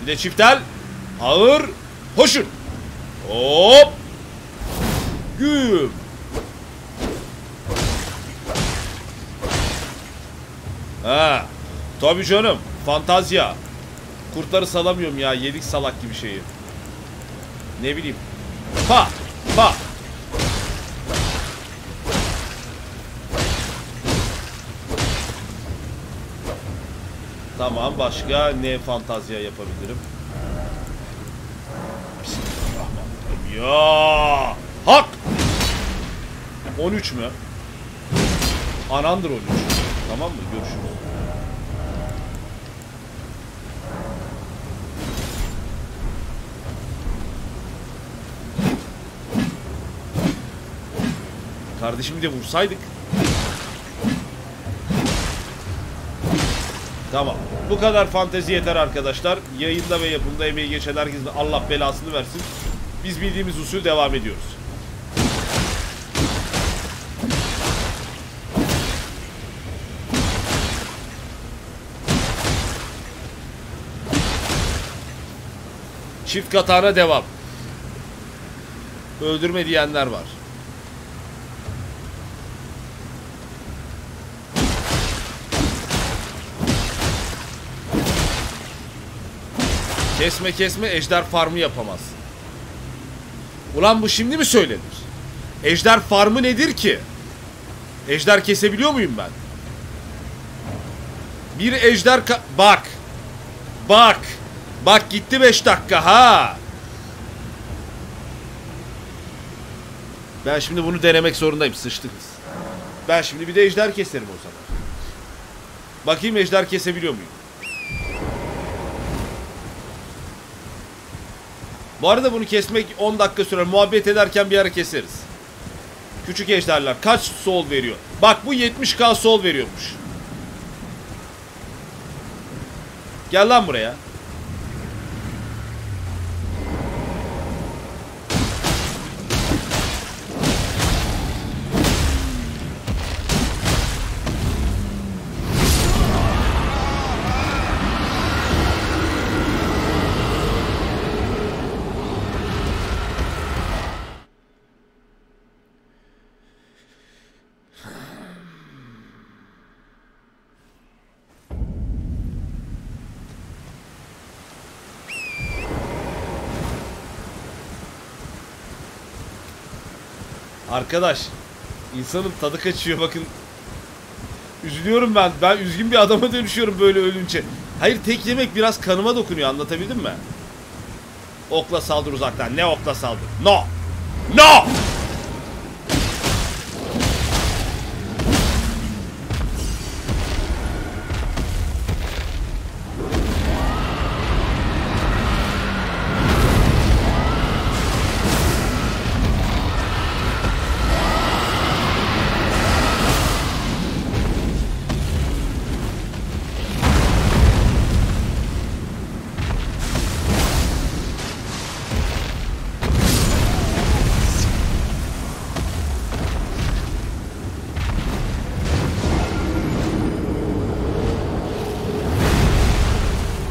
Bir de çiftel. Ağır. Hoşun. Hop. Güm. Ha. Tabii canım. Fantazya. Kurtları salamıyorum ya. Yedik salak gibi şeyi. Ne bileyim. Pa. Pa. Tamam başka ne fantazya yapabilirim? Ya hak. 13 mü? Anandır 13. Tamam mı? Görüşürüz. Kardeşimi de vursaydık. Tamam. Bu kadar fantezi yeter arkadaşlar. Yayında ve yapımda emeği geçen herkesin Allah belasını versin. Biz bildiğimiz usul devam ediyoruz. Çift katana devam. Öldürme diyenler var. Kesme kesme ejder farmı yapamaz. Ulan bu şimdi mi söylenir? Ejder farmı nedir ki? Ejder kesebiliyor muyum ben? Bir ejder Bak. Bak. Bak gitti 5 dakika ha. Ben şimdi bunu denemek zorundayım. Sıçtık. Ben şimdi bir de ejder keserim o zaman. Bakayım ejder kesebiliyor muyum? Bu arada bunu kesmek 10 dakika sürer. Muhabbet ederken bir ara keseriz. Küçük ejderler kaç sol veriyor? Bak bu 70k sol veriyormuş. Gel lan buraya. Arkadaş insanın tadı kaçıyor bakın. Üzülüyorum ben. Ben üzgün bir adama dönüşüyorum böyle ölünce. Hayır tek yemek biraz kanıma dokunuyor anlatabildim mi? Okla saldır uzaktan. Ne okla saldır? No! No!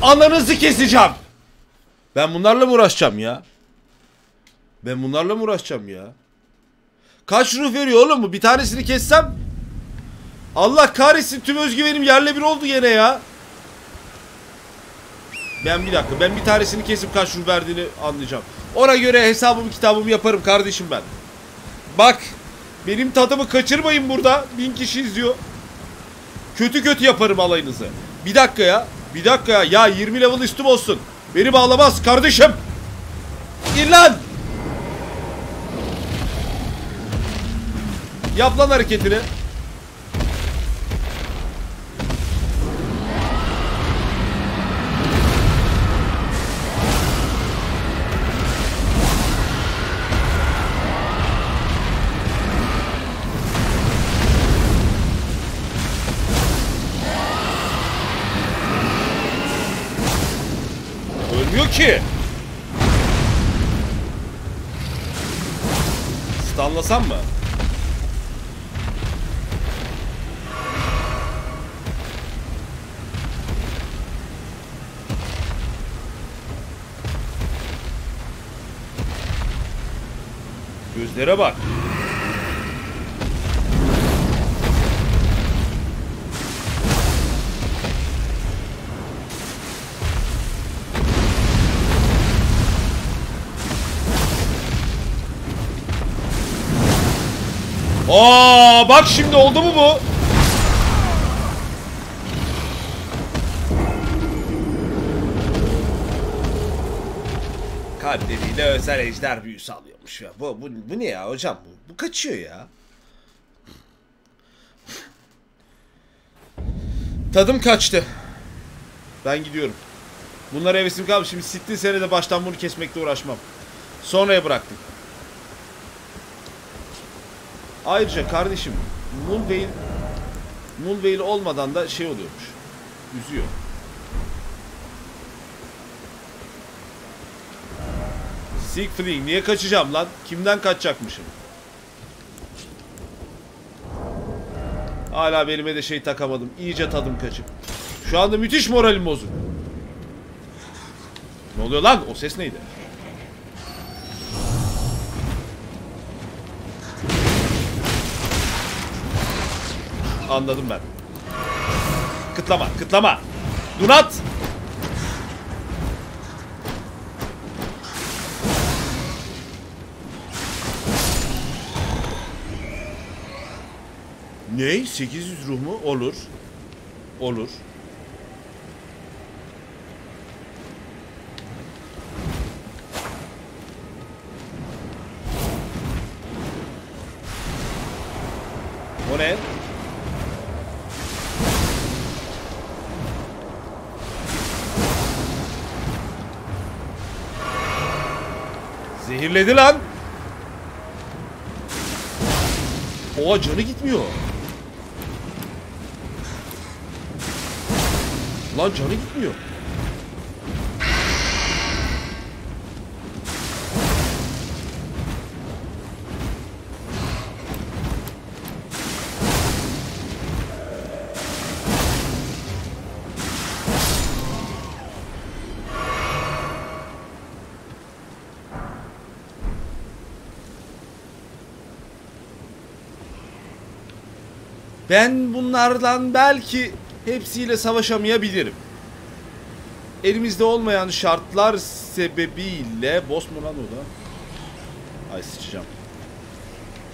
Ananızı keseceğim. Ben bunlarla mı uğraşacağım ya? Ben bunlarla mı uğraşacağım ya? Kaç ruh veriyor oğlum bu? Bir tanesini kessem. Allah kahretsin tüm özgüvenim yerle bir oldu gene ya. Ben bir dakika ben bir tanesini kesip kaç ruh verdiğini anlayacağım. Ona göre hesabımı kitabımı yaparım kardeşim ben. Bak benim tadımı kaçırmayın burada. Bin kişi izliyor. Kötü kötü yaparım alayınızı. Bir dakika ya. Bir dakika ya. Ya 20 level üstüm olsun. Beni bağlamaz kardeşim. İn lan. Yap lan hareketini. Stunlasam mı? Gözlere bak. Aa bak şimdi oldu mu bu? Kalpleriyle özel ejder büyüsü alıyormuş ya. Bu, bu, bu ne ya hocam? Bu, bu kaçıyor ya. Tadım kaçtı. Ben gidiyorum. Bunlara hevesim kalmış. Şimdi sittin sene de baştan bunu kesmekle uğraşmam. Sonraya bıraktık. Ayrıca kardeşim Mulveil Mulveil olmadan da şey oluyormuş. Üzüyor. Siegfried niye kaçacağım lan? Kimden kaçacakmışım? Hala belime de şey takamadım. İyice tadım kaçık. Şu anda müthiş moralim bozuk. Ne oluyor lan? O ses neydi? Anladım ben. Kıtlama, kıtlama. Dunat. Ne? 800 ruh mu? Olur. Olur. Zehirledi lan. Oha canı gitmiyor. Lan canı gitmiyor. Ben bunlardan belki hepsiyle savaşamayabilirim. Elimizde olmayan şartlar sebebiyle boss mu lan o da? Ay sıçacağım.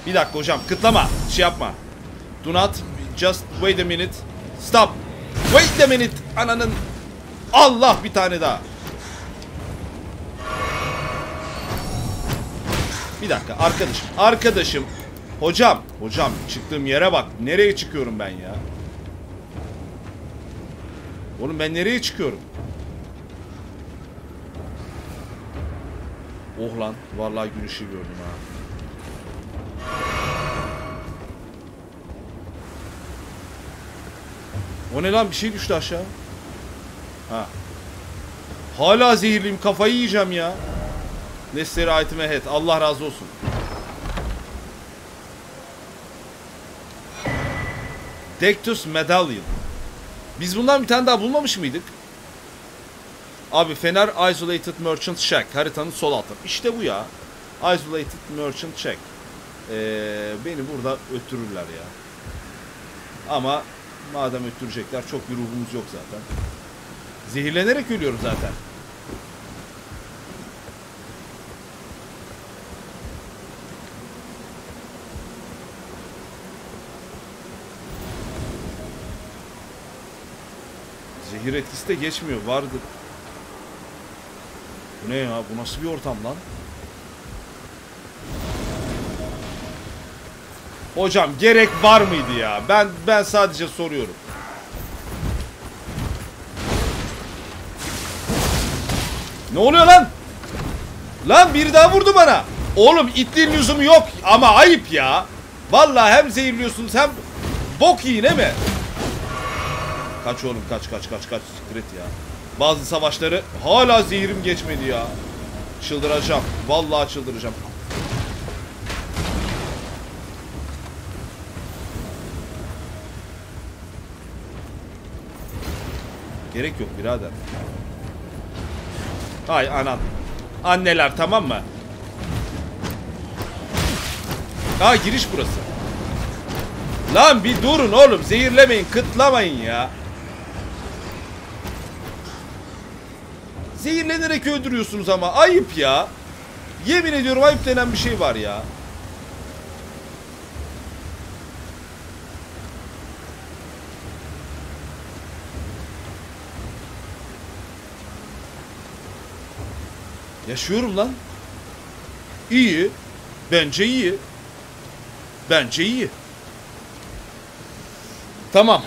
Bir dakika hocam kıtlama. Şey yapma. Do not just wait a minute. Stop. Wait a minute. Ananın. Allah bir tane daha. Bir dakika arkadaşım. Arkadaşım. Hocam. Hocam çıktığım yere bak. Nereye çıkıyorum ben ya? Oğlum ben nereye çıkıyorum? Oh lan. Vallahi gün ışığı gördüm ha. O ne lan? Bir şey düştü aşağı. Ha. Hala zehirliyim. Kafayı yiyeceğim ya. Necessary item ahead. Allah razı olsun. Dectus Medallion. Biz bundan bir tane daha bulmamış mıydık? Abi Fener Isolated Merchant Shack. Haritanın sol altı. İşte bu ya. Isolated Merchant Shack. Ee, beni burada öttürürler ya. Ama madem öttürecekler çok bir ruhumuz yok zaten. Zehirlenerek ölüyorum zaten. Zehir etkisi de geçmiyor. Vardı. Bu ne ya? Bu nasıl bir ortam lan? Hocam gerek var mıydı ya? Ben ben sadece soruyorum. Ne oluyor lan? Lan biri daha vurdu bana. Oğlum itliğin lüzumu yok ama ayıp ya. Vallahi hem zehirliyorsunuz hem bok yiyin mi? Kaç oğlum kaç kaç kaç kaç sikret ya. Bazı savaşları hala zehirim geçmedi ya. Çıldıracağım. Vallahi çıldıracağım. Gerek yok birader. Hay anan. Anneler tamam mı? Ha giriş burası. Lan bir durun oğlum. Zehirlemeyin, kıtlamayın ya. Zehirlenerek öldürüyorsunuz ama ayıp ya. Yemin ediyorum ayıp denen bir şey var ya. Yaşıyorum lan. İyi. Bence iyi. Bence iyi. Tamam.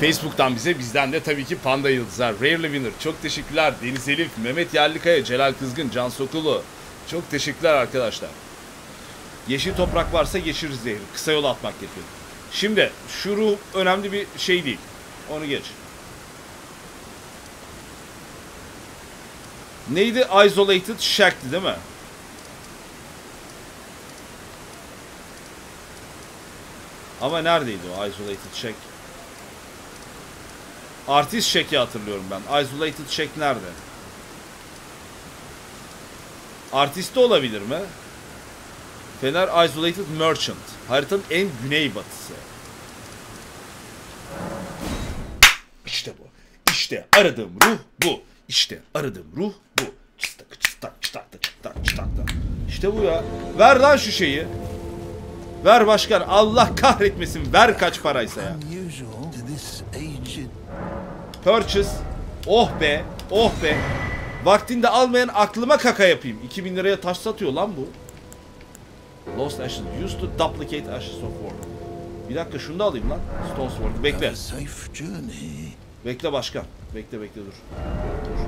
Facebook'tan bize bizden de tabii ki Panda Yıldızlar, Rarely Winner çok teşekkürler. Deniz Elif, Mehmet Yerlikaya, Celal Kızgın, Can Sokulu. Çok teşekkürler arkadaşlar. Yeşil toprak varsa geçiririz zehri. Kısa yol atmak gerekiyor. Şimdi şu ruh önemli bir şey değil. Onu geç. Neydi? Isolated Shack'ti değil mi? Ama neredeydi o Isolated Shack? Artist Shack'i hatırlıyorum ben. Isolated Shack nerede? Artist de olabilir mi? Fener Isolated Merchant. Haritanın en güneybatısı. İşte bu. İşte aradığım ruh bu. İşte aradığım ruh bu. Çıstak çıstak çıstak çıstak çıstak. İşte bu ya. Ver lan şu şeyi. Ver başkan. Allah kahretmesin. Ver kaç paraysa ya. Purchase. Oh be. Oh be. Vaktinde almayan aklıma kaka yapayım. 2000 liraya taş satıyor lan bu. Lost Ashes. Used to duplicate Ashes of War. Bir dakika şunu da alayım lan. Stone Sword. Bekle. Bekle başkan. Bekle bekle dur. Dur.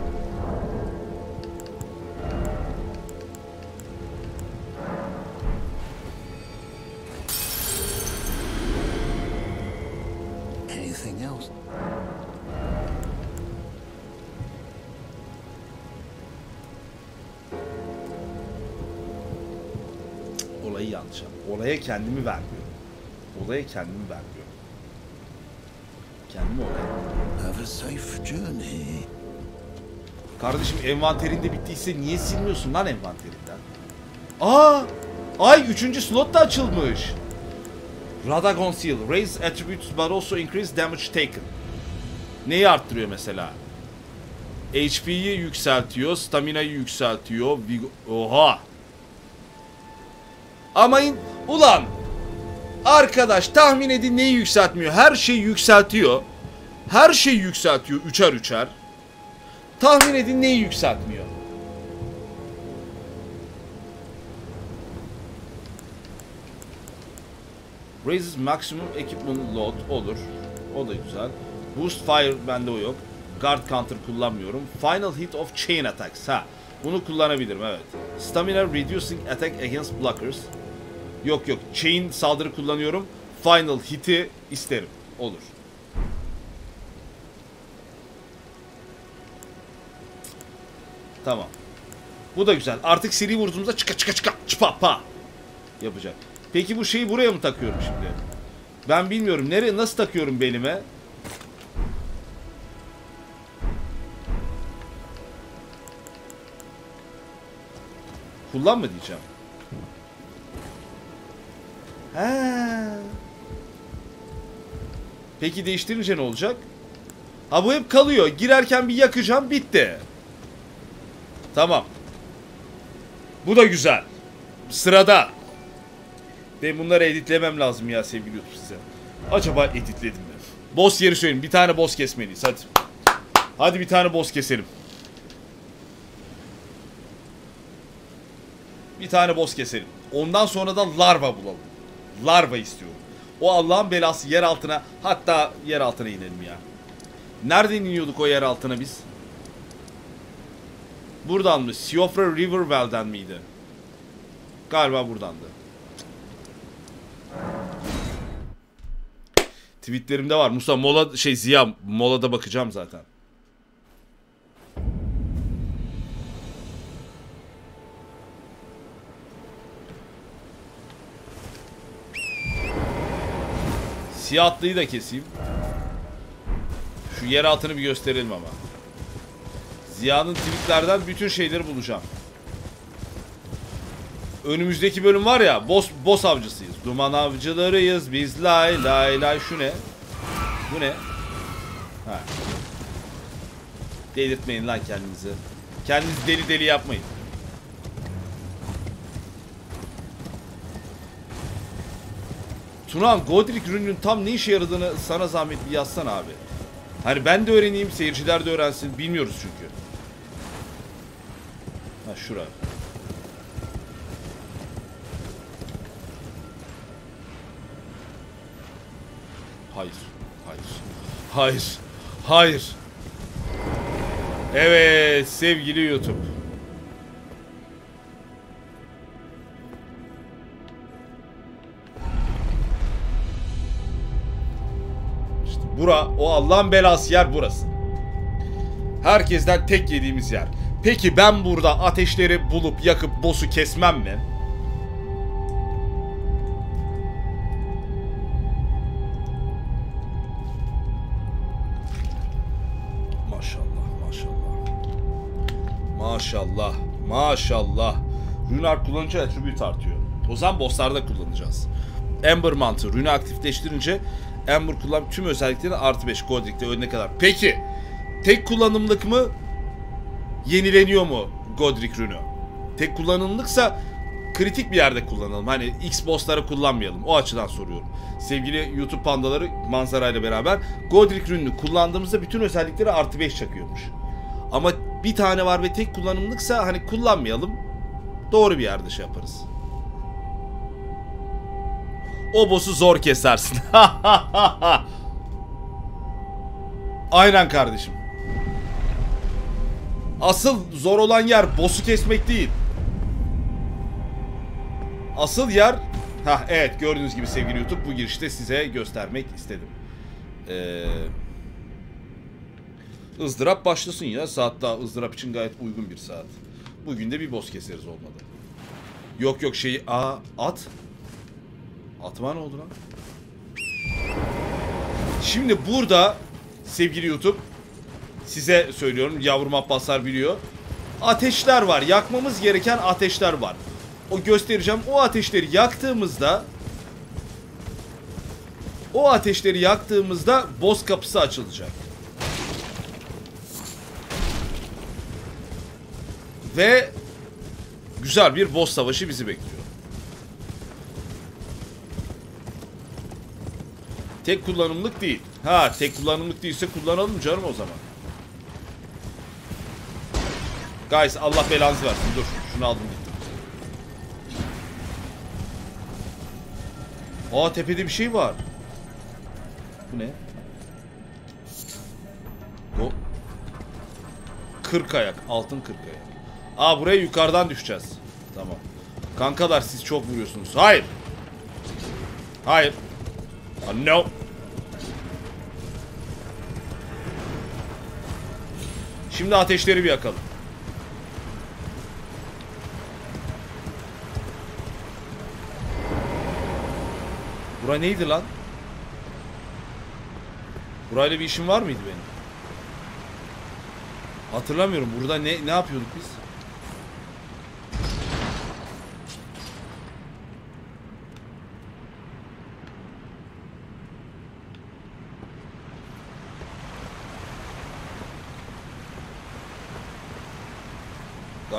Anything else? Olayı yanlış yaptım. Olaya kendimi vermiyorum. Olaya kendimi vermiyorum. Kendimi olaya. Have a safe journey. Kardeşim envanterinde bittiyse niye silmiyorsun lan envanterinden? Aa! Ay 3. slot da açılmış. Radagon Seal. Raise attributes but also increase damage taken. Neyi arttırıyor mesela? HP'yi yükseltiyor, stamina'yı yükseltiyor. Vigo- Oha! Amayın ulan! Arkadaş tahmin edin neyi yükseltmiyor? Her şeyi yükseltiyor. Her şeyi yükseltiyor üçer üçer. Tahmin edin neyi yükseltmiyor? Raises maximum equipment load olur. O da güzel. Boost fire bende o yok. Guard counter kullanmıyorum. Final hit of chain attacks. Ha. Bunu kullanabilirim evet. Stamina reducing attack against blockers. Yok yok. Chain saldırı kullanıyorum. Final hit'i isterim. Olur. Tamam. Bu da güzel. Artık seri vurduğumuzda çıka çıka çıka çıpa pa yapacak. Peki bu şeyi buraya mı takıyorum şimdi? Ben bilmiyorum. Nereye nasıl takıyorum belime? Kullanma diyeceğim. Ha. Peki değiştirince ne olacak? Ha bu hep kalıyor. Girerken bir yakacağım bitti. Tamam. Bu da güzel. Sırada. Ben bunları editlemem lazım ya sevgili YouTube size. Acaba editledim mi? Boss yeri söyleyeyim. Bir tane boss kesmeliyiz hadi. Hadi bir tane boss keselim. Bir tane boss keselim. Ondan sonra da larva bulalım. Larva istiyorum. O Allah'ın belası yer altına hatta yer altına inelim ya. Nereden iniyorduk o yer altına biz? Buradan mı? Siofra River Well'den miydi? Galiba buradandı. Tweetlerimde var. Musa mola şey Ziya molada bakacağım zaten. Siyah atlıyı da keseyim. Şu yer altını bir gösterelim ama. Ziya'nın tweetlerden bütün şeyleri bulacağım. Önümüzdeki bölüm var ya boss, boss avcısıyız. Duman avcılarıyız biz lay lay lay şu ne? Bu ne? Ha. Delirtmeyin lan kendinizi. Kendinizi deli deli yapmayın. Turan Godric ürünün tam ne işe yaradığını sana zahmet bir yazsana abi. Hani ben de öğreneyim, seyirciler de öğrensin. Bilmiyoruz çünkü. Ha şura. Hayır. Hayır. Hayır. Hayır. Evet sevgili YouTube. Bura o Allah'ın belası yer burası. Herkesten tek yediğimiz yer. Peki ben burada ateşleri bulup yakıp boss'u kesmem mi? Maşallah maşallah. Maşallah maşallah. Runar kullanınca attribute artıyor. O zaman bosslarda kullanacağız. Ember mantığı. Rune aktifleştirince Ember kullan tüm özellikleri artı 5 Godric'te önüne kadar. Peki tek kullanımlık mı? Yenileniyor mu Godric Rune'u? Tek kullanımlıksa kritik bir yerde kullanalım. Hani X boss'lara kullanmayalım. O açıdan soruyorum. Sevgili YouTube pandaları manzarayla beraber Godric Rune'u kullandığımızda bütün özellikleri artı 5 çakıyormuş. Ama bir tane var ve tek kullanımlıksa hani kullanmayalım. Doğru bir yerde şey yaparız. O boss'u zor kesersin. Aynen kardeşim. Asıl zor olan yer boss'u kesmek değil. Asıl yer... ha evet gördüğünüz gibi sevgili YouTube bu girişte size göstermek istedim. Ee, ızdırap başlasın ya. Saat daha ızdırap için gayet uygun bir saat. Bugün de bir boss keseriz olmadı. Yok yok şeyi... Aa at. Atıma ne oldu lan? Şimdi burada sevgili YouTube size söylüyorum yavrum Abbaslar biliyor. Ateşler var. Yakmamız gereken ateşler var. O göstereceğim. O ateşleri yaktığımızda o ateşleri yaktığımızda boss kapısı açılacak. Ve güzel bir boss savaşı bizi bekliyor. Tek kullanımlık değil. Ha tek kullanımlık değilse kullanalım canım o zaman. Guys Allah belanızı versin. Dur şunu aldım gittim. Aa tepede bir şey var. Bu ne? Bu. Kırk ayak. Altın kırk ayak. Aa buraya yukarıdan düşeceğiz. Tamam. Kankalar siz çok vuruyorsunuz. Hayır. Hayır. Ah, no. Şimdi ateşleri bir yakalım. Bura neydi lan? Burayla bir işim var mıydı benim? Hatırlamıyorum. Burada ne ne yapıyorduk biz?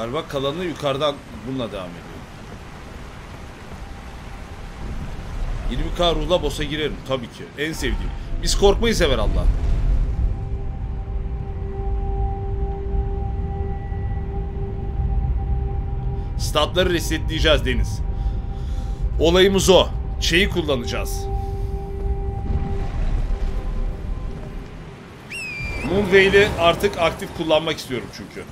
Galiba kalanı yukarıdan bununla devam ediyor. 20k ruhla boss'a girerim tabii ki. En sevdiğim. Biz korkmayı sever Allah. Statları resetleyeceğiz Deniz. Olayımız o. Şeyi kullanacağız. Moonveil'i artık aktif kullanmak istiyorum çünkü.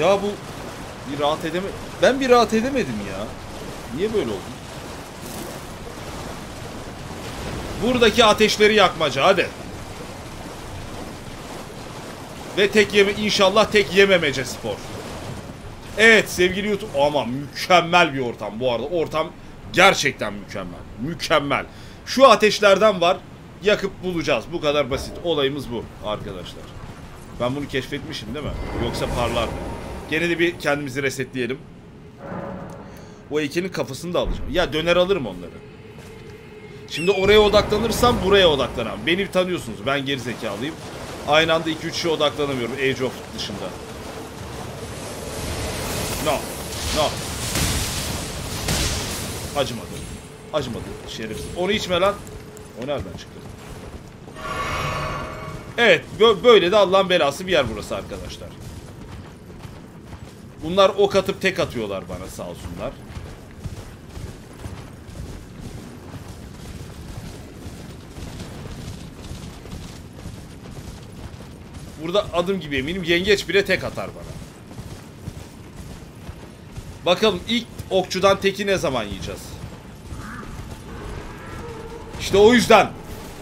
Ya bu bir rahat edeme ben bir rahat edemedim ya. Niye böyle oldu? Buradaki ateşleri yakmaca hadi. Ve tek yeme inşallah tek yememece spor. Evet sevgili YouTube ama mükemmel bir ortam bu arada. Ortam gerçekten mükemmel. Mükemmel. Şu ateşlerden var. Yakıp bulacağız. Bu kadar basit. Olayımız bu arkadaşlar. Ben bunu keşfetmişim değil mi? Yoksa parlardı. Gene de bir kendimizi resetleyelim. O heykelin kafasını da alacağım. Ya döner alırım onları. Şimdi oraya odaklanırsam buraya odaklanamam. Beni tanıyorsunuz. Ben geri zekalıyım. Aynı anda 2-3 şeye odaklanamıyorum Age of dışında. No. No. Acımadı. Acımadı şerefsiz. Onu içme lan. O nereden çıktı? Evet bö- böyle de Allah'ın belası bir yer burası arkadaşlar. Bunlar ok atıp tek atıyorlar bana sağ olsunlar. Burada adım gibi eminim yengeç bile tek atar bana. Bakalım ilk okçudan teki ne zaman yiyeceğiz? İşte o yüzden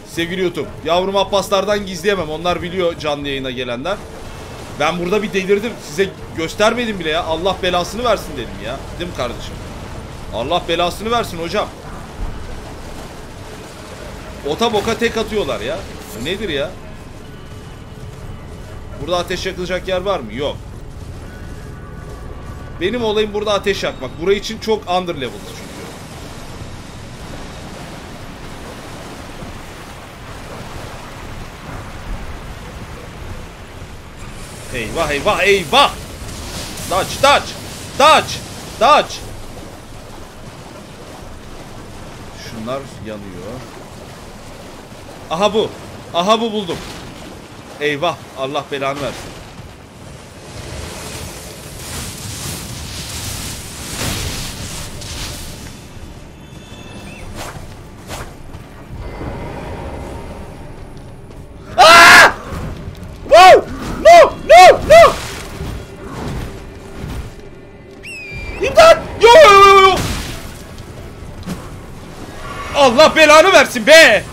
sevgili YouTube yavrum Abbaslardan gizleyemem. Onlar biliyor canlı yayına gelenler. Ben burada bir delirdim. Size göstermedim bile ya. Allah belasını versin dedim ya. Değil mi kardeşim? Allah belasını versin hocam. Ota boka tek atıyorlar ya. Nedir ya? Burada ateş yakılacak yer var mı? Yok. Benim olayım burada ateş yakmak. Burayı için çok under level'ız çünkü. Eyvah eyvah eyvah! Dodge dodge! Dodge! Dodge! Şunlar yanıyor. Aha bu. Aha bu buldum. Eyvah Allah belanı versin. Belanı versin be!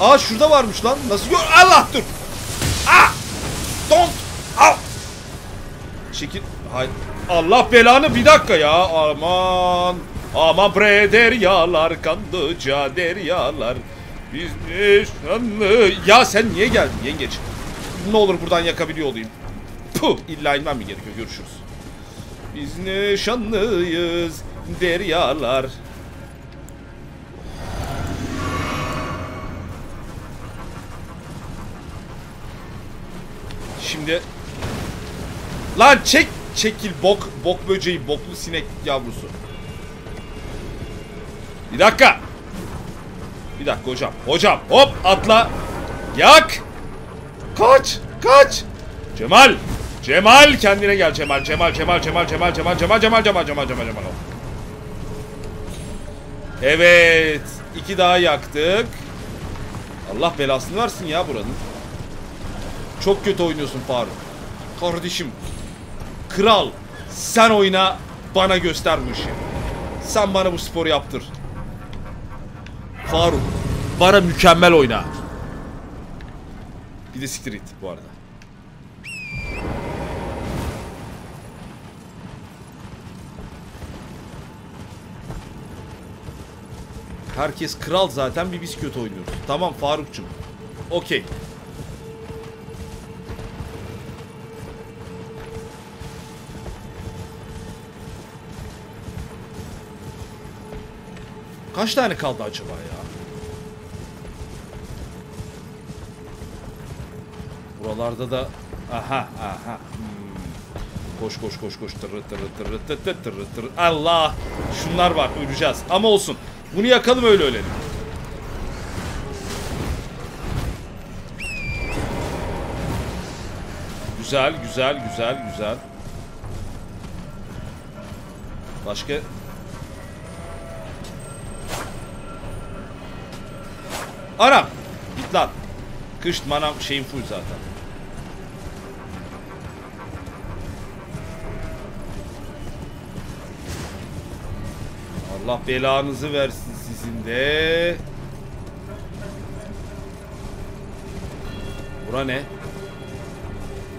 Aa şurada varmış lan. Nasıl gör? Allah dur. Ah! Don't. Al. Çekil. Hay. Allah belanı bir dakika ya. Aman. Aman bre deryalar kanlıca deryalar. Biz nişanlı. Ya sen niye geldin yengeç? Ne olur buradan yakabiliyor olayım. Puh illa inmem mi gerekiyor? Görüşürüz. Biz nişanlıyız deryalar. Lan çek çekil bok bok böceği boklu sinek yavrusu. Bir dakika. Bir dakika hocam. Hocam hop atla. Yak. Kaç. Kaç. Cemal. Cemal kendine gel Cemal. Cemal Cemal Cemal Cemal Cemal Cemal Cemal Cemal Cemal Cemal Cemal. Evet. iki daha yaktık. Allah belasını versin ya buranın. Çok kötü oynuyorsun Faruk. Kardeşim. Kral. Sen oyna. Bana göster bu işi. Sen bana bu sporu yaptır. Faruk. Bana mükemmel oyna. Bir de siktir git bu arada. Herkes kral zaten bir biz kötü oynuyoruz. Tamam Farukçum. Okey. Kaç tane kaldı acaba ya? Buralarda da aha aha. Hmm. Koş koş koş koş tırı tırı tırı tırı tırı tırı tırı. Allah! Şunlar var öleceğiz. Ama olsun. Bunu yakalım öyle ölelim. Güzel güzel güzel güzel. Başka Anam! Git lan. Kış manam şeyim full zaten. Allah belanızı versin sizin de. Bura ne?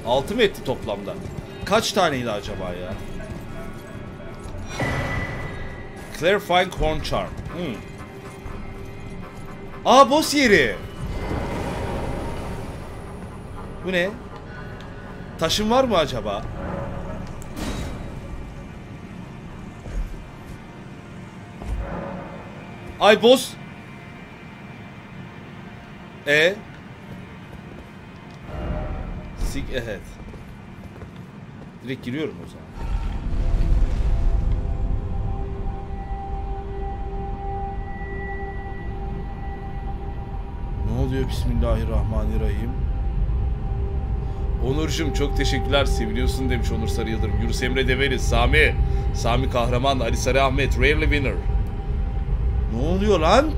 6 mı etti toplamda? Kaç taneydi acaba ya? Clarifying Horn Charm. Hmm. Aa boss yeri. Bu ne? Taşın var mı acaba? Ay boss. E. Seek ahead. Direkt giriyorum o zaman. Bismillahirrahmanirrahim. Onurcuğum çok teşekkürler seviliyorsun demiş Onur Sarı Yıldırım. Yunus Emre Develi, Sami, Sami Kahraman, Ali Sarı Ahmet, Rarely Winner. Ne oluyor lan?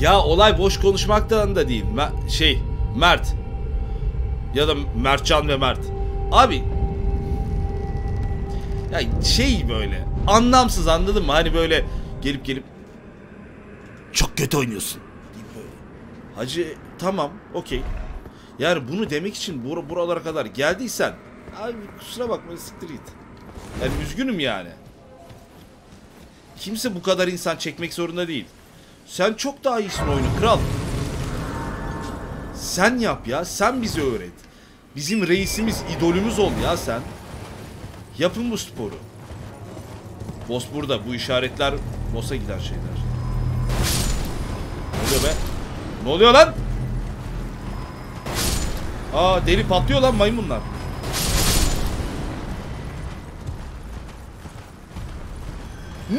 Ya olay boş konuşmaktan da değil. Me- şey, Mert. Ya da Mertcan ve Mert. Abi. Ya şey böyle. Anlamsız anladın mı? Hani böyle gelip gelip çok kötü oynuyorsun. Hacı tamam okey. Yani bunu demek için bur buralara kadar geldiysen abi kusura bakma siktir git. Yani üzgünüm yani. Kimse bu kadar insan çekmek zorunda değil. Sen çok daha iyisin oyunu kral. Sen yap ya. Sen bize öğret. Bizim reisimiz, idolümüz ol ya sen. Yapın bu sporu. Boss burada. Bu işaretler boss'a giden şeyler. Ne oluyor be? Ne oluyor lan? Aa deli patlıyor lan maymunlar.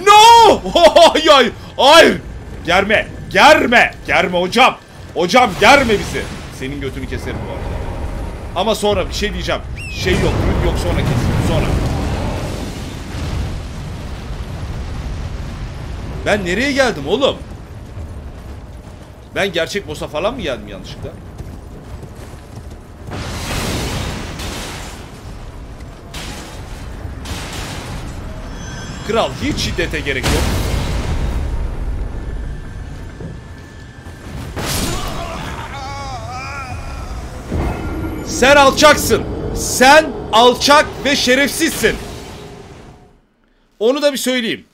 No! Ay ay ay! Germe! Germe! Germe hocam! Hocam germe bizi. Senin götünü keserim bu arada. Ama sonra bir şey diyeceğim. Şey yok, ürün yok sonra kesin. Sonra. Ben nereye geldim oğlum? Ben gerçek boss'a falan mı geldim yanlışlıkla? Kral hiç şiddete gerek yok. Sen alçaksın. Sen alçak ve şerefsizsin. Onu da bir söyleyeyim.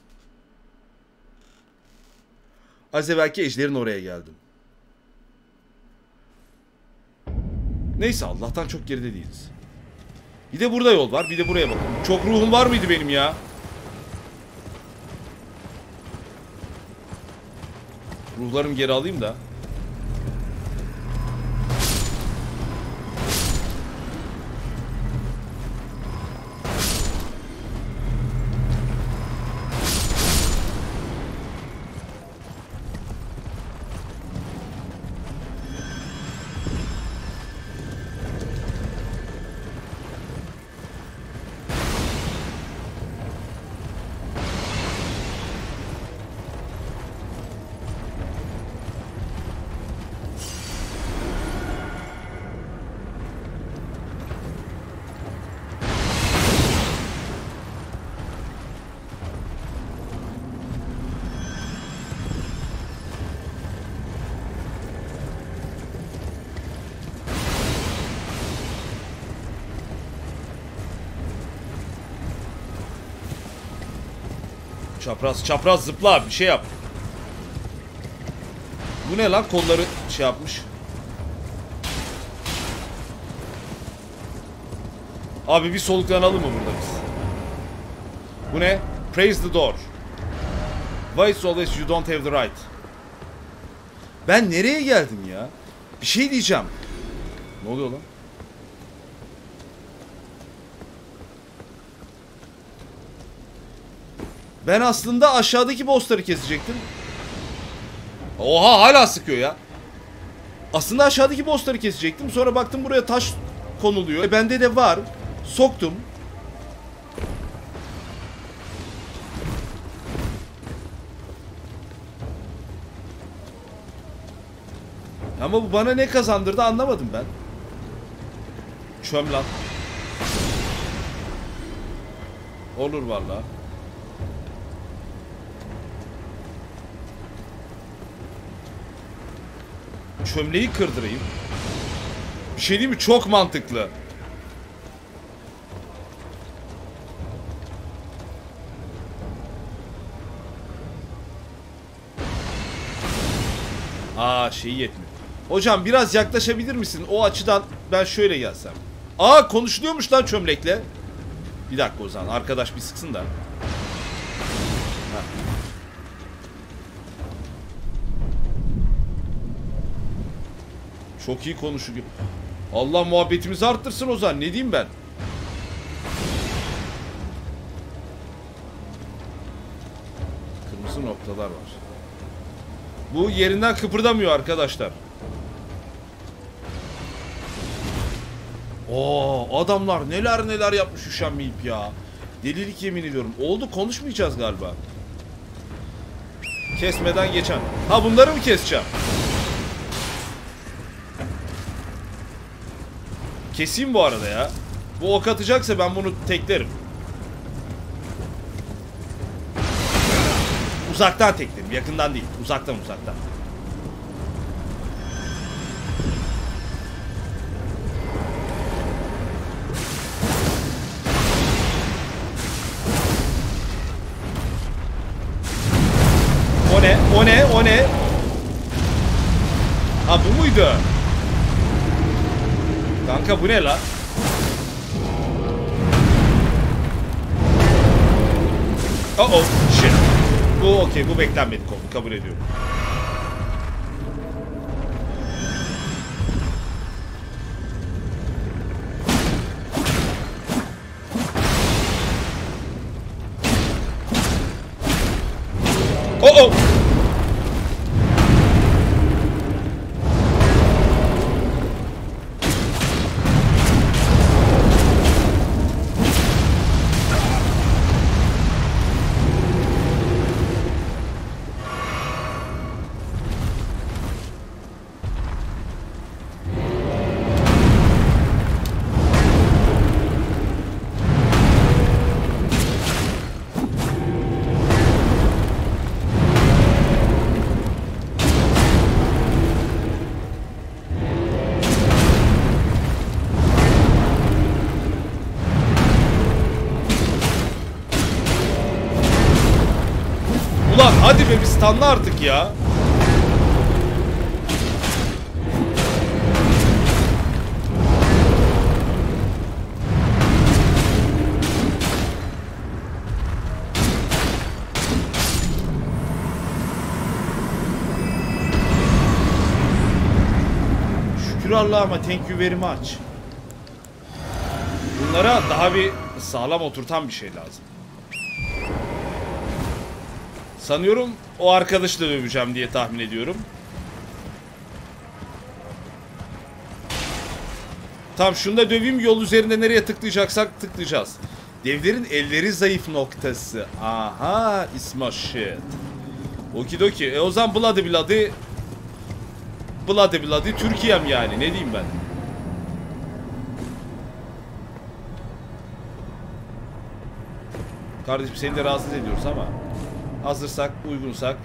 Az evvelki ejderin oraya geldim. Neyse Allah'tan çok geride değiliz. Bir de burada yol var. Bir de buraya bakalım. Çok ruhum var mıydı benim ya? Ruhlarımı geri alayım da. Çapraz çapraz zıpla bir şey yap. Bu ne lan kolları şey yapmış. Abi bir soluklanalım mı burada biz? Bu ne? Praise the door. Why it's always you don't have the right. Ben nereye geldim ya? Bir şey diyeceğim. Ne oluyor lan? Ben aslında aşağıdaki bossları kesecektim. Oha hala sıkıyor ya. Aslında aşağıdaki bossları kesecektim. Sonra baktım buraya taş konuluyor. E bende de var. Soktum. Ama bu bana ne kazandırdı anlamadım ben. Çöm lan. Olur vallahi. Çömleği kırdırayım. Bir şey değil mi? Çok mantıklı. Aa şeyi yetmiyor. Hocam biraz yaklaşabilir misin? O açıdan ben şöyle gelsem. Aa konuşuluyormuş lan çömlekle. Bir dakika o zaman arkadaş bir sıksın da. Çok iyi konuşuyor. Allah muhabbetimizi arttırsın o zaman. Ne diyeyim ben? Kırmızı noktalar var. Bu yerinden kıpırdamıyor arkadaşlar. Oo adamlar neler neler yapmış üşenmeyip ya. Delilik yemin ediyorum. Oldu konuşmayacağız galiba. Kesmeden geçen. Ha bunları mı keseceğim? Keseyim bu arada ya. Bu ok atacaksa ben bunu teklerim. Uzaktan teklerim. Yakından değil. Uzaktan uzaktan. O ne? O ne? O ne? Ha bu muydu? Kanka bu ne la? Oh oh shit. Bu okey bu beklenmedik oldu kabul ediyorum. Şükür Allah'ıma thank you very much. Bunlara daha bir sağlam oturtan bir şey lazım. Sanıyorum o arkadaşı da döveceğim diye tahmin ediyorum. Tamam şunu da döveyim yol üzerinde nereye tıklayacaksak tıklayacağız. Devlerin elleri zayıf noktası. Aha isma shit. Okidoki. E o zaman Bloody Bloody Bloody Bloody Türkiye'm yani ne diyeyim ben. Kardeşim seni de rahatsız ediyoruz ama hazırsak, uygunsak.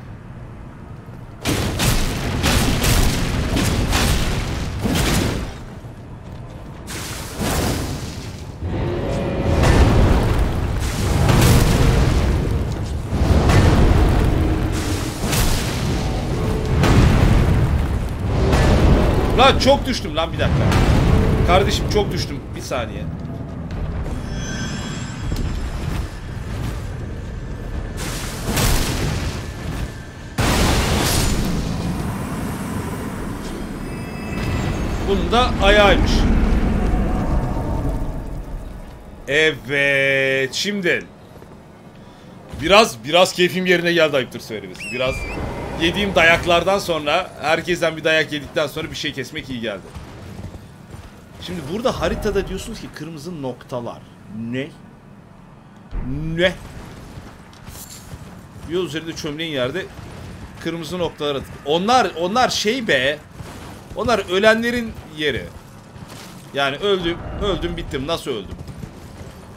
Lan çok düştüm lan bir dakika. Kardeşim çok düştüm. Bir saniye. Bunun da ayağıymış. Evet, şimdi biraz biraz keyfim yerine geldi ayıptır söylemesi. Biraz yediğim dayaklardan sonra, herkesten bir dayak yedikten sonra bir şey kesmek iyi geldi. Şimdi burada haritada diyorsunuz ki kırmızı noktalar. Ne? Ne? Yol üzerinde çömleğin yerde kırmızı noktalar atık. Onlar onlar şey be. Onlar ölenlerin yeri. Yani öldüm, öldüm bittim. Nasıl öldüm?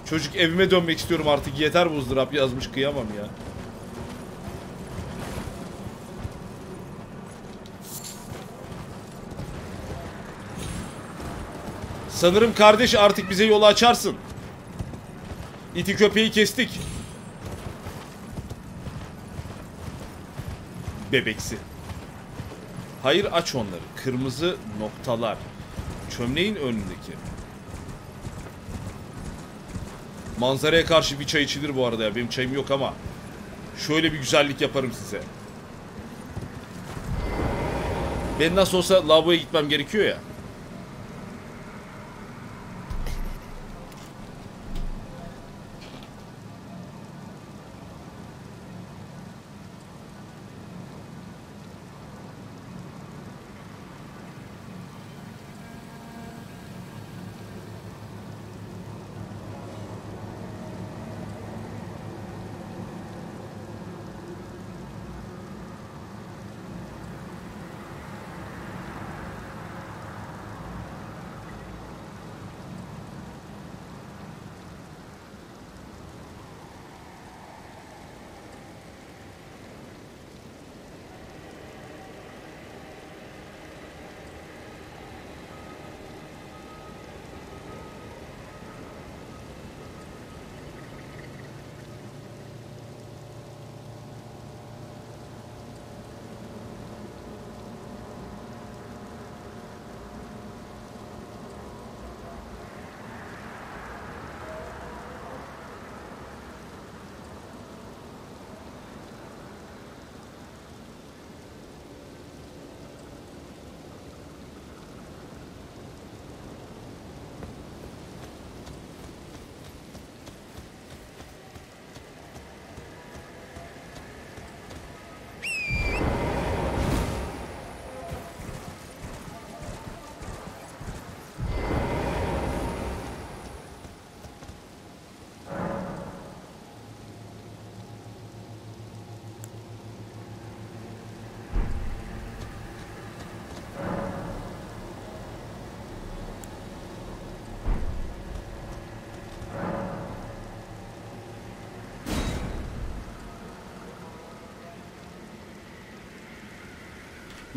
Çocuk evime dönmek istiyorum artık yeter bu ızdırap yazmış kıyamam ya. Sanırım kardeş artık bize yolu açarsın. İti köpeği kestik. Bebeksi. Hayır aç onları. Kırmızı noktalar. Çömleğin önündeki. Manzaraya karşı bir çay içilir bu arada ya. Benim çayım yok ama. Şöyle bir güzellik yaparım size. Ben nasıl olsa lavaboya gitmem gerekiyor ya.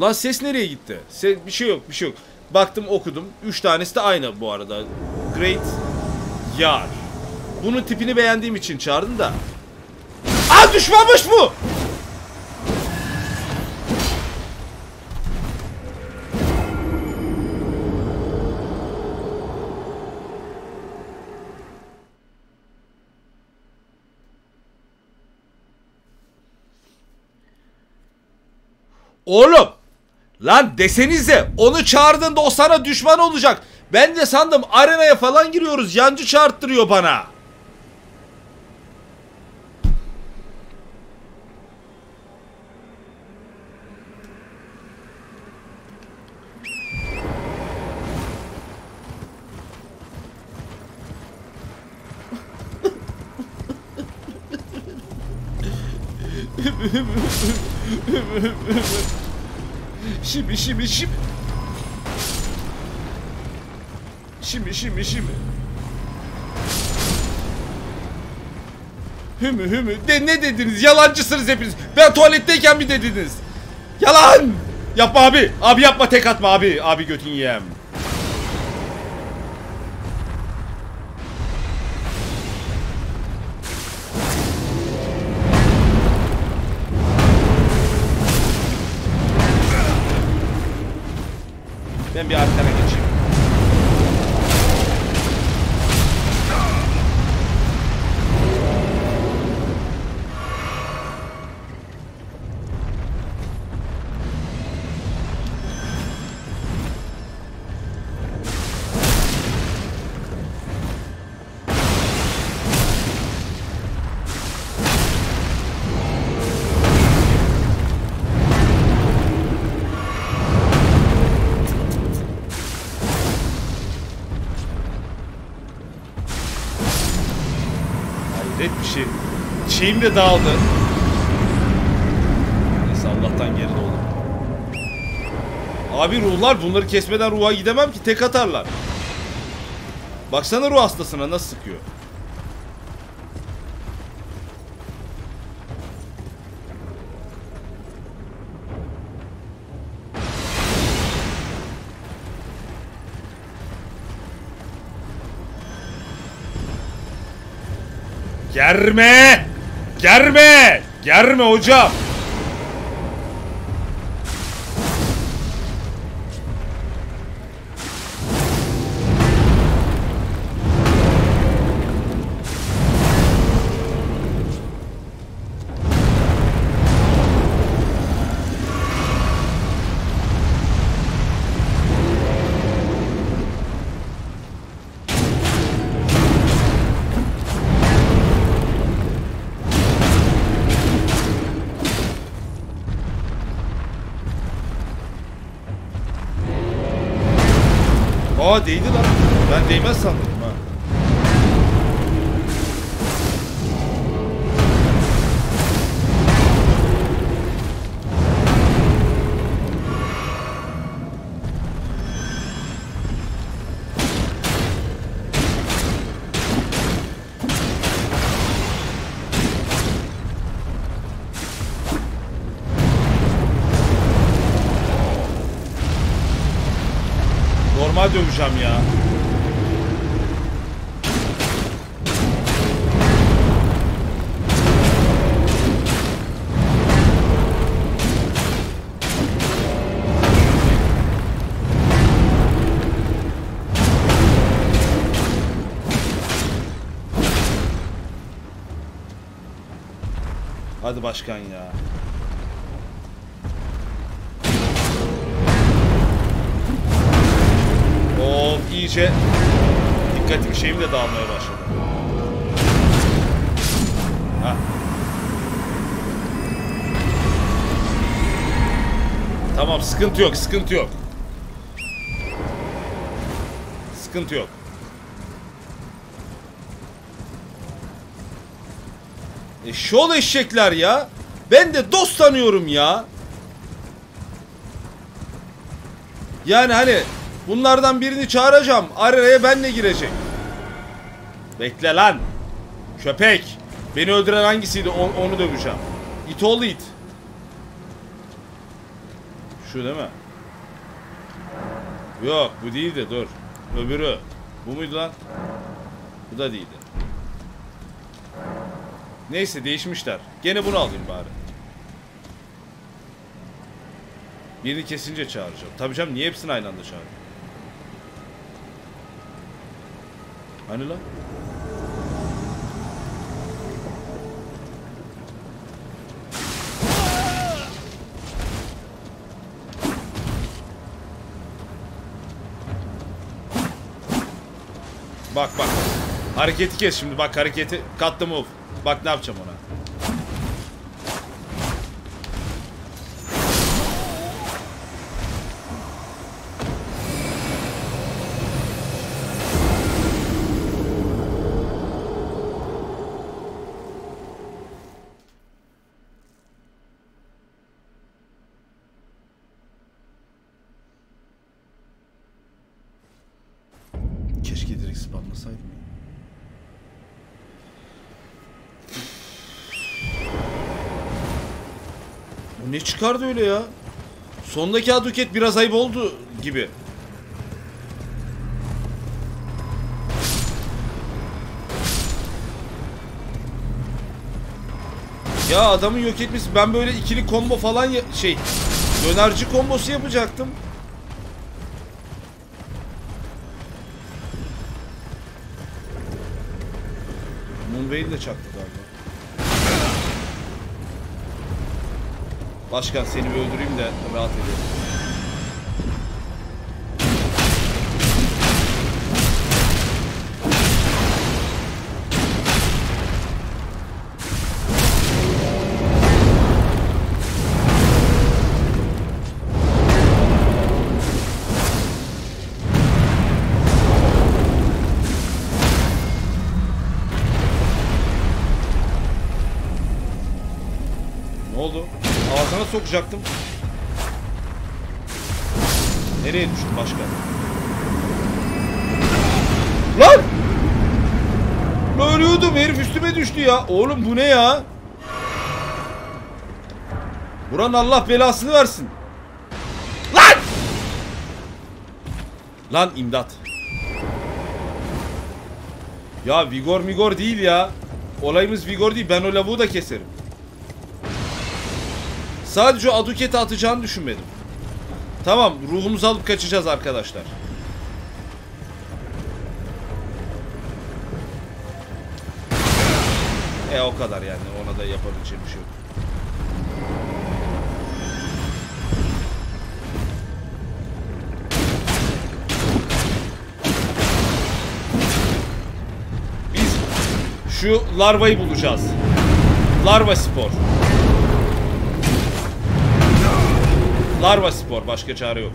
Lan ses nereye gitti? Se bir şey yok, bir şey yok. Baktım okudum. Üç tanesi de aynı bu arada. Great Yar. Bunun tipini beğendiğim için çağırdım da. Aa düşmanmış bu! Oğlum! Lan desenize onu çağırdığında o sana düşman olacak. Ben de sandım arenaya falan giriyoruz. Yancı çağırttırıyor bana. Şimdi şimdi şimdi. Şimdi şimdi şimdi. Hümü hümü. De ne dediniz? Yalancısınız hepiniz. Ben tuvaletteyken mi dediniz? Yalan! Yapma abi. Abi yapma tek atma abi. Abi götün yiyem. Ben bir şeyim de dağıldı. Neyse Allah'tan geri doldum. Abi ruhlar bunları kesmeden ruha gidemem ki tek atarlar. Baksana ruh hastasına nasıl sıkıyor. Germe! Germe! Germe hocam! Hadi başkan ya. Of iyice dikkatim şeyim de dağılmaya başladı. Hah. Tamam sıkıntı yok sıkıntı yok. Sıkıntı yok. E şol eşekler ya. Ben de dost tanıyorum ya. Yani hani bunlardan birini çağıracağım. Araya ben de girecek. Bekle lan. Köpek. Beni öldüren hangisiydi O- onu döveceğim. İt oğlu it. Şu değil mi? Yok bu değildi dur. Öbürü. Bu muydu lan? Bu da değildi. Neyse değişmişler. Gene bunu alayım bari. Birini kesince çağıracağım. Tabii canım niye hepsini aynı anda çağırıyorum? Hani lan? Bak bak. Hareketi kes şimdi. Bak hareketi. Cut the move. Bak ne yapacağım ona. Çıkardı öyle ya? Sondaki aduket biraz ayıp oldu gibi. Ya adamın yok etmesi ben böyle ikili combo falan şey dönerci kombosu yapacaktım. Moonveil de çaktı galiba. Başkan seni bir öldüreyim de rahat edelim. Sokacaktım. Nereye düştü başkan? Lan! Lan ölüyordum herif üstüme düştü ya. Oğlum bu ne ya? Buranın Allah belasını versin. Lan! Lan imdat. Ya Vigor Migor değil ya. Olayımız Vigor değil. Ben o lavuğu da keserim. Sadece o aduketi atacağını düşünmedim. Tamam ruhumuzu alıp kaçacağız arkadaşlar. E o kadar yani ona da yapabileceğim bir şey yok. Biz şu larvayı bulacağız. Larva spor. Larva spor başka çare yok.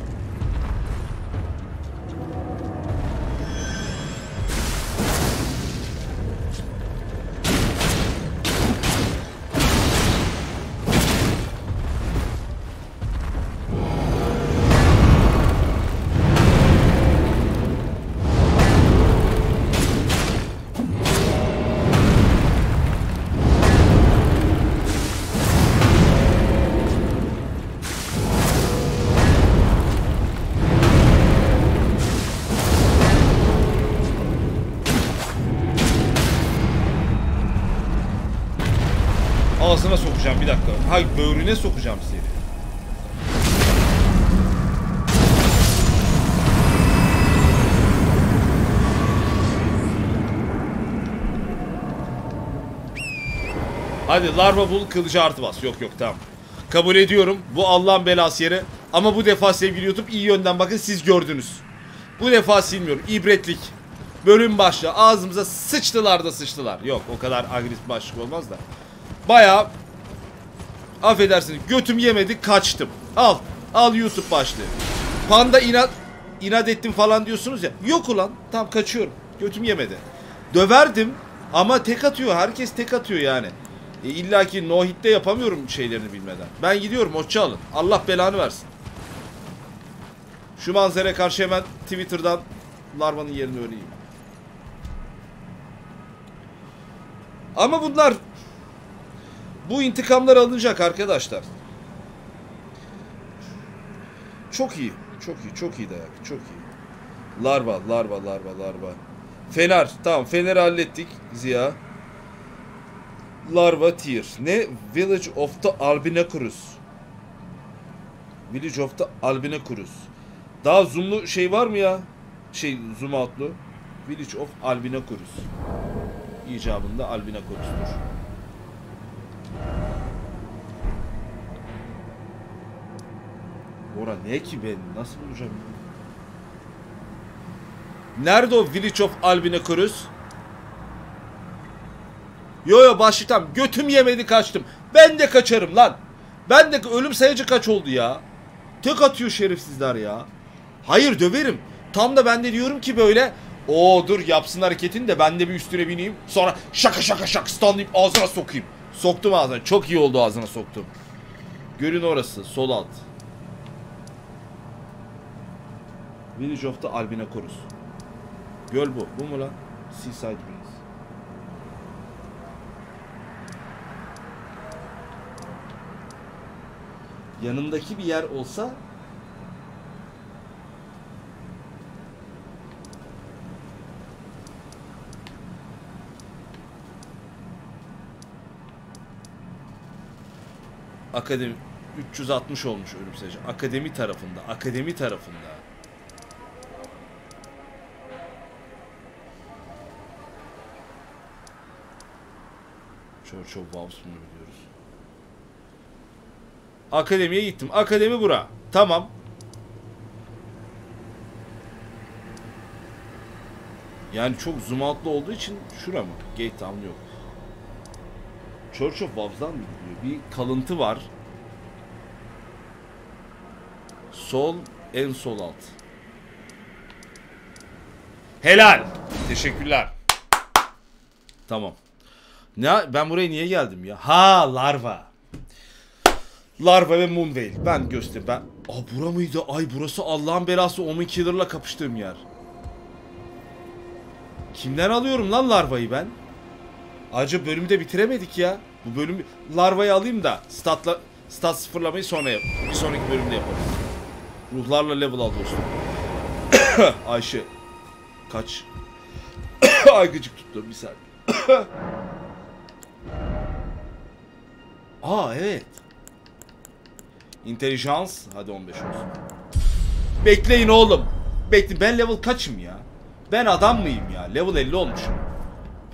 Hadi larva bul kılıcı artı bas. Yok yok tamam. Kabul ediyorum. Bu Allah'ın belası yeri. Ama bu defa sevgili YouTube iyi yönden bakın siz gördünüz. Bu defa silmiyorum. İbretlik. Bölüm başla. Ağzımıza sıçtılar da sıçtılar. Yok o kadar agresif başlık olmaz da. Bayağı affedersiniz götüm yemedi kaçtım. Al. Al YouTube başlığı. Panda inat inat ettim falan diyorsunuz ya. Yok ulan. Tam kaçıyorum. Götüm yemedi. Döverdim ama tek atıyor. Herkes tek atıyor yani. E, İlla ki no hit'te yapamıyorum şeylerini bilmeden. Ben gidiyorum hoşça alın. Allah belanı versin. Şu manzaraya karşı hemen Twitter'dan larvanın yerini öğreneyim. Ama bunlar bu intikamlar alınacak arkadaşlar. Çok iyi. Çok iyi. Çok iyi dayak. Çok iyi. Larva, larva, larva, larva. Fener. Tamam Fener'i hallettik Ziya. Larva tier. Ne? Village of the Albinacurus. Village of the Albinacurus. Daha zoomlu şey var mı ya? Şey zoom outlu. Village of Albinacurus. İcabında Albinacurus'tur. Ora ne ki ben? Nasıl bulacağım? Nerede o Village of Albinacurus? Yo yo başlıktan götüm yemedi kaçtım. Ben de kaçarım lan. Ben de ölüm sayıcı kaç oldu ya. Tek atıyor şerefsizler ya. Hayır döverim. Tam da ben de diyorum ki böyle o dur yapsın hareketini de ben de bir üstüne bineyim. Sonra şaka şaka şaka stunlayıp ağzına sokayım. Soktum ağzına. Çok iyi oldu ağzına soktum. Görün orası. Sol alt. Village of the Albinacorus. Göl bu. Bu mu lan? Seaside Breeze. Yanındaki bir yer olsa Akademi 360 olmuş ölüm sayıcı. Akademi tarafında, akademi tarafında. Church of Vows mu biliyoruz? Akademiye gittim. Akademi bura. Tamam. Yani çok zoom out'lu olduğu için şura mı? Gate Town yok. Church of Vows'dan mı gidiyor? Bir kalıntı var. Sol, en sol alt. Helal. Teşekkürler. Tamam. Ne ben buraya niye geldim ya? Ha larva. Larva ve Moonveil. Ben göster ben. Aa bura mıydı? Ay burası Allah'ın belası Omen Killer'la kapıştığım yer. Kimden alıyorum lan larvayı ben? Acı bölümü de bitiremedik ya. Bu bölüm larvayı alayım da statla stat sıfırlamayı sonra yap. Bir sonraki bölümde yaparız. Ruhlarla level al dostum. Ayşe. Kaç? Ay gıcık tuttu bir saniye. Aa evet. Intelligence hadi 15 olsun. Bekleyin oğlum. Bekle ben level kaçım ya? Ben adam mıyım ya? Level 50 olmuşum.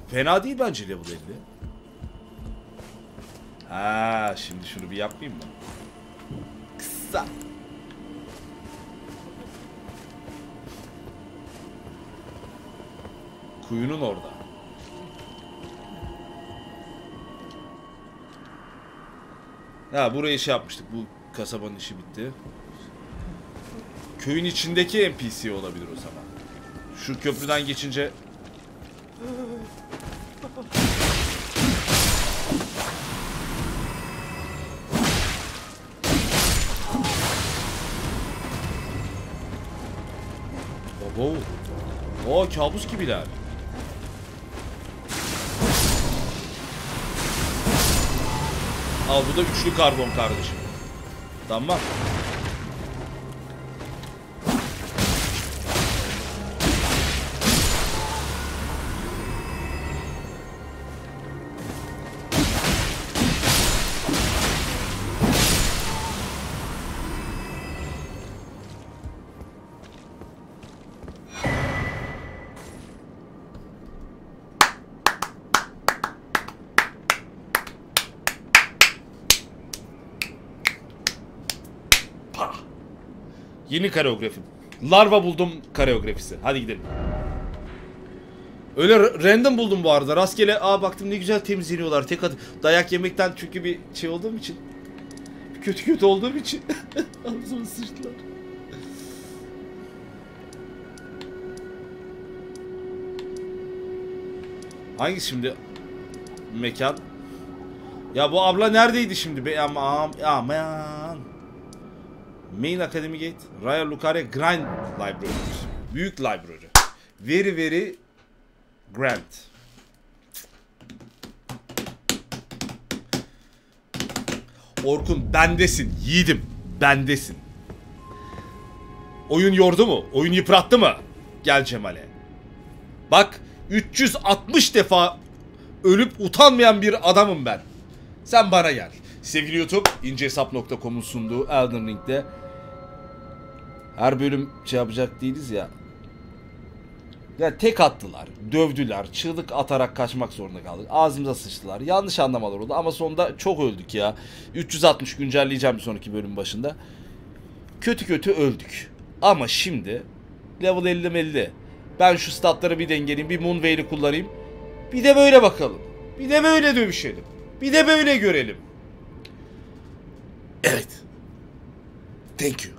Fena değil bence level 50. Ha, şimdi şunu bir yapmayayım mı? Kısa. Kuyunun orada. Ha burayı şey yapmıştık. Bu kasabanın işi bitti. Köyün içindeki NPC olabilir o zaman. Şu köprüden geçince Baba. Oo kabus gibiler. Al bu da üçlü karbon kardeşim. Tamam. Pa. Yeni koreografi. Larva buldum koreografisi. Hadi gidelim. Öyle random buldum bu arada. Rastgele aa baktım ne güzel temizleniyorlar. Tek at dayak yemekten çünkü bir şey olduğum için. Kötü kötü olduğum için. Ağzıma sıçtılar. Hangisi şimdi? Mekan. Ya bu abla neredeydi şimdi be? Aman aman. Main Academy Gate, Royal Lucaria Grand Library. Büyük library. Very very grand. Orkun bendesin. Yiğidim. Bendesin. Oyun yordu mu? Oyun yıprattı mı? Gel Cemal'e. Bak 360 defa ölüp utanmayan bir adamım ben. Sen bana gel. Sevgili YouTube, incehesap.com'un sunduğu Elden Ring'de her bölüm şey yapacak değiliz ya. Ya tek attılar, dövdüler, çığlık atarak kaçmak zorunda kaldık. Ağzımıza sıçtılar. Yanlış anlamalar oldu ama sonunda çok öldük ya. 360 güncelleyeceğim bir sonraki bölüm başında. Kötü kötü öldük. Ama şimdi level 50 50. Ben şu statları bir dengeleyeyim, bir Moonwave'i kullanayım. Bir de böyle bakalım. Bir de böyle dövüşelim. Bir de böyle görelim. Evet. Thank you.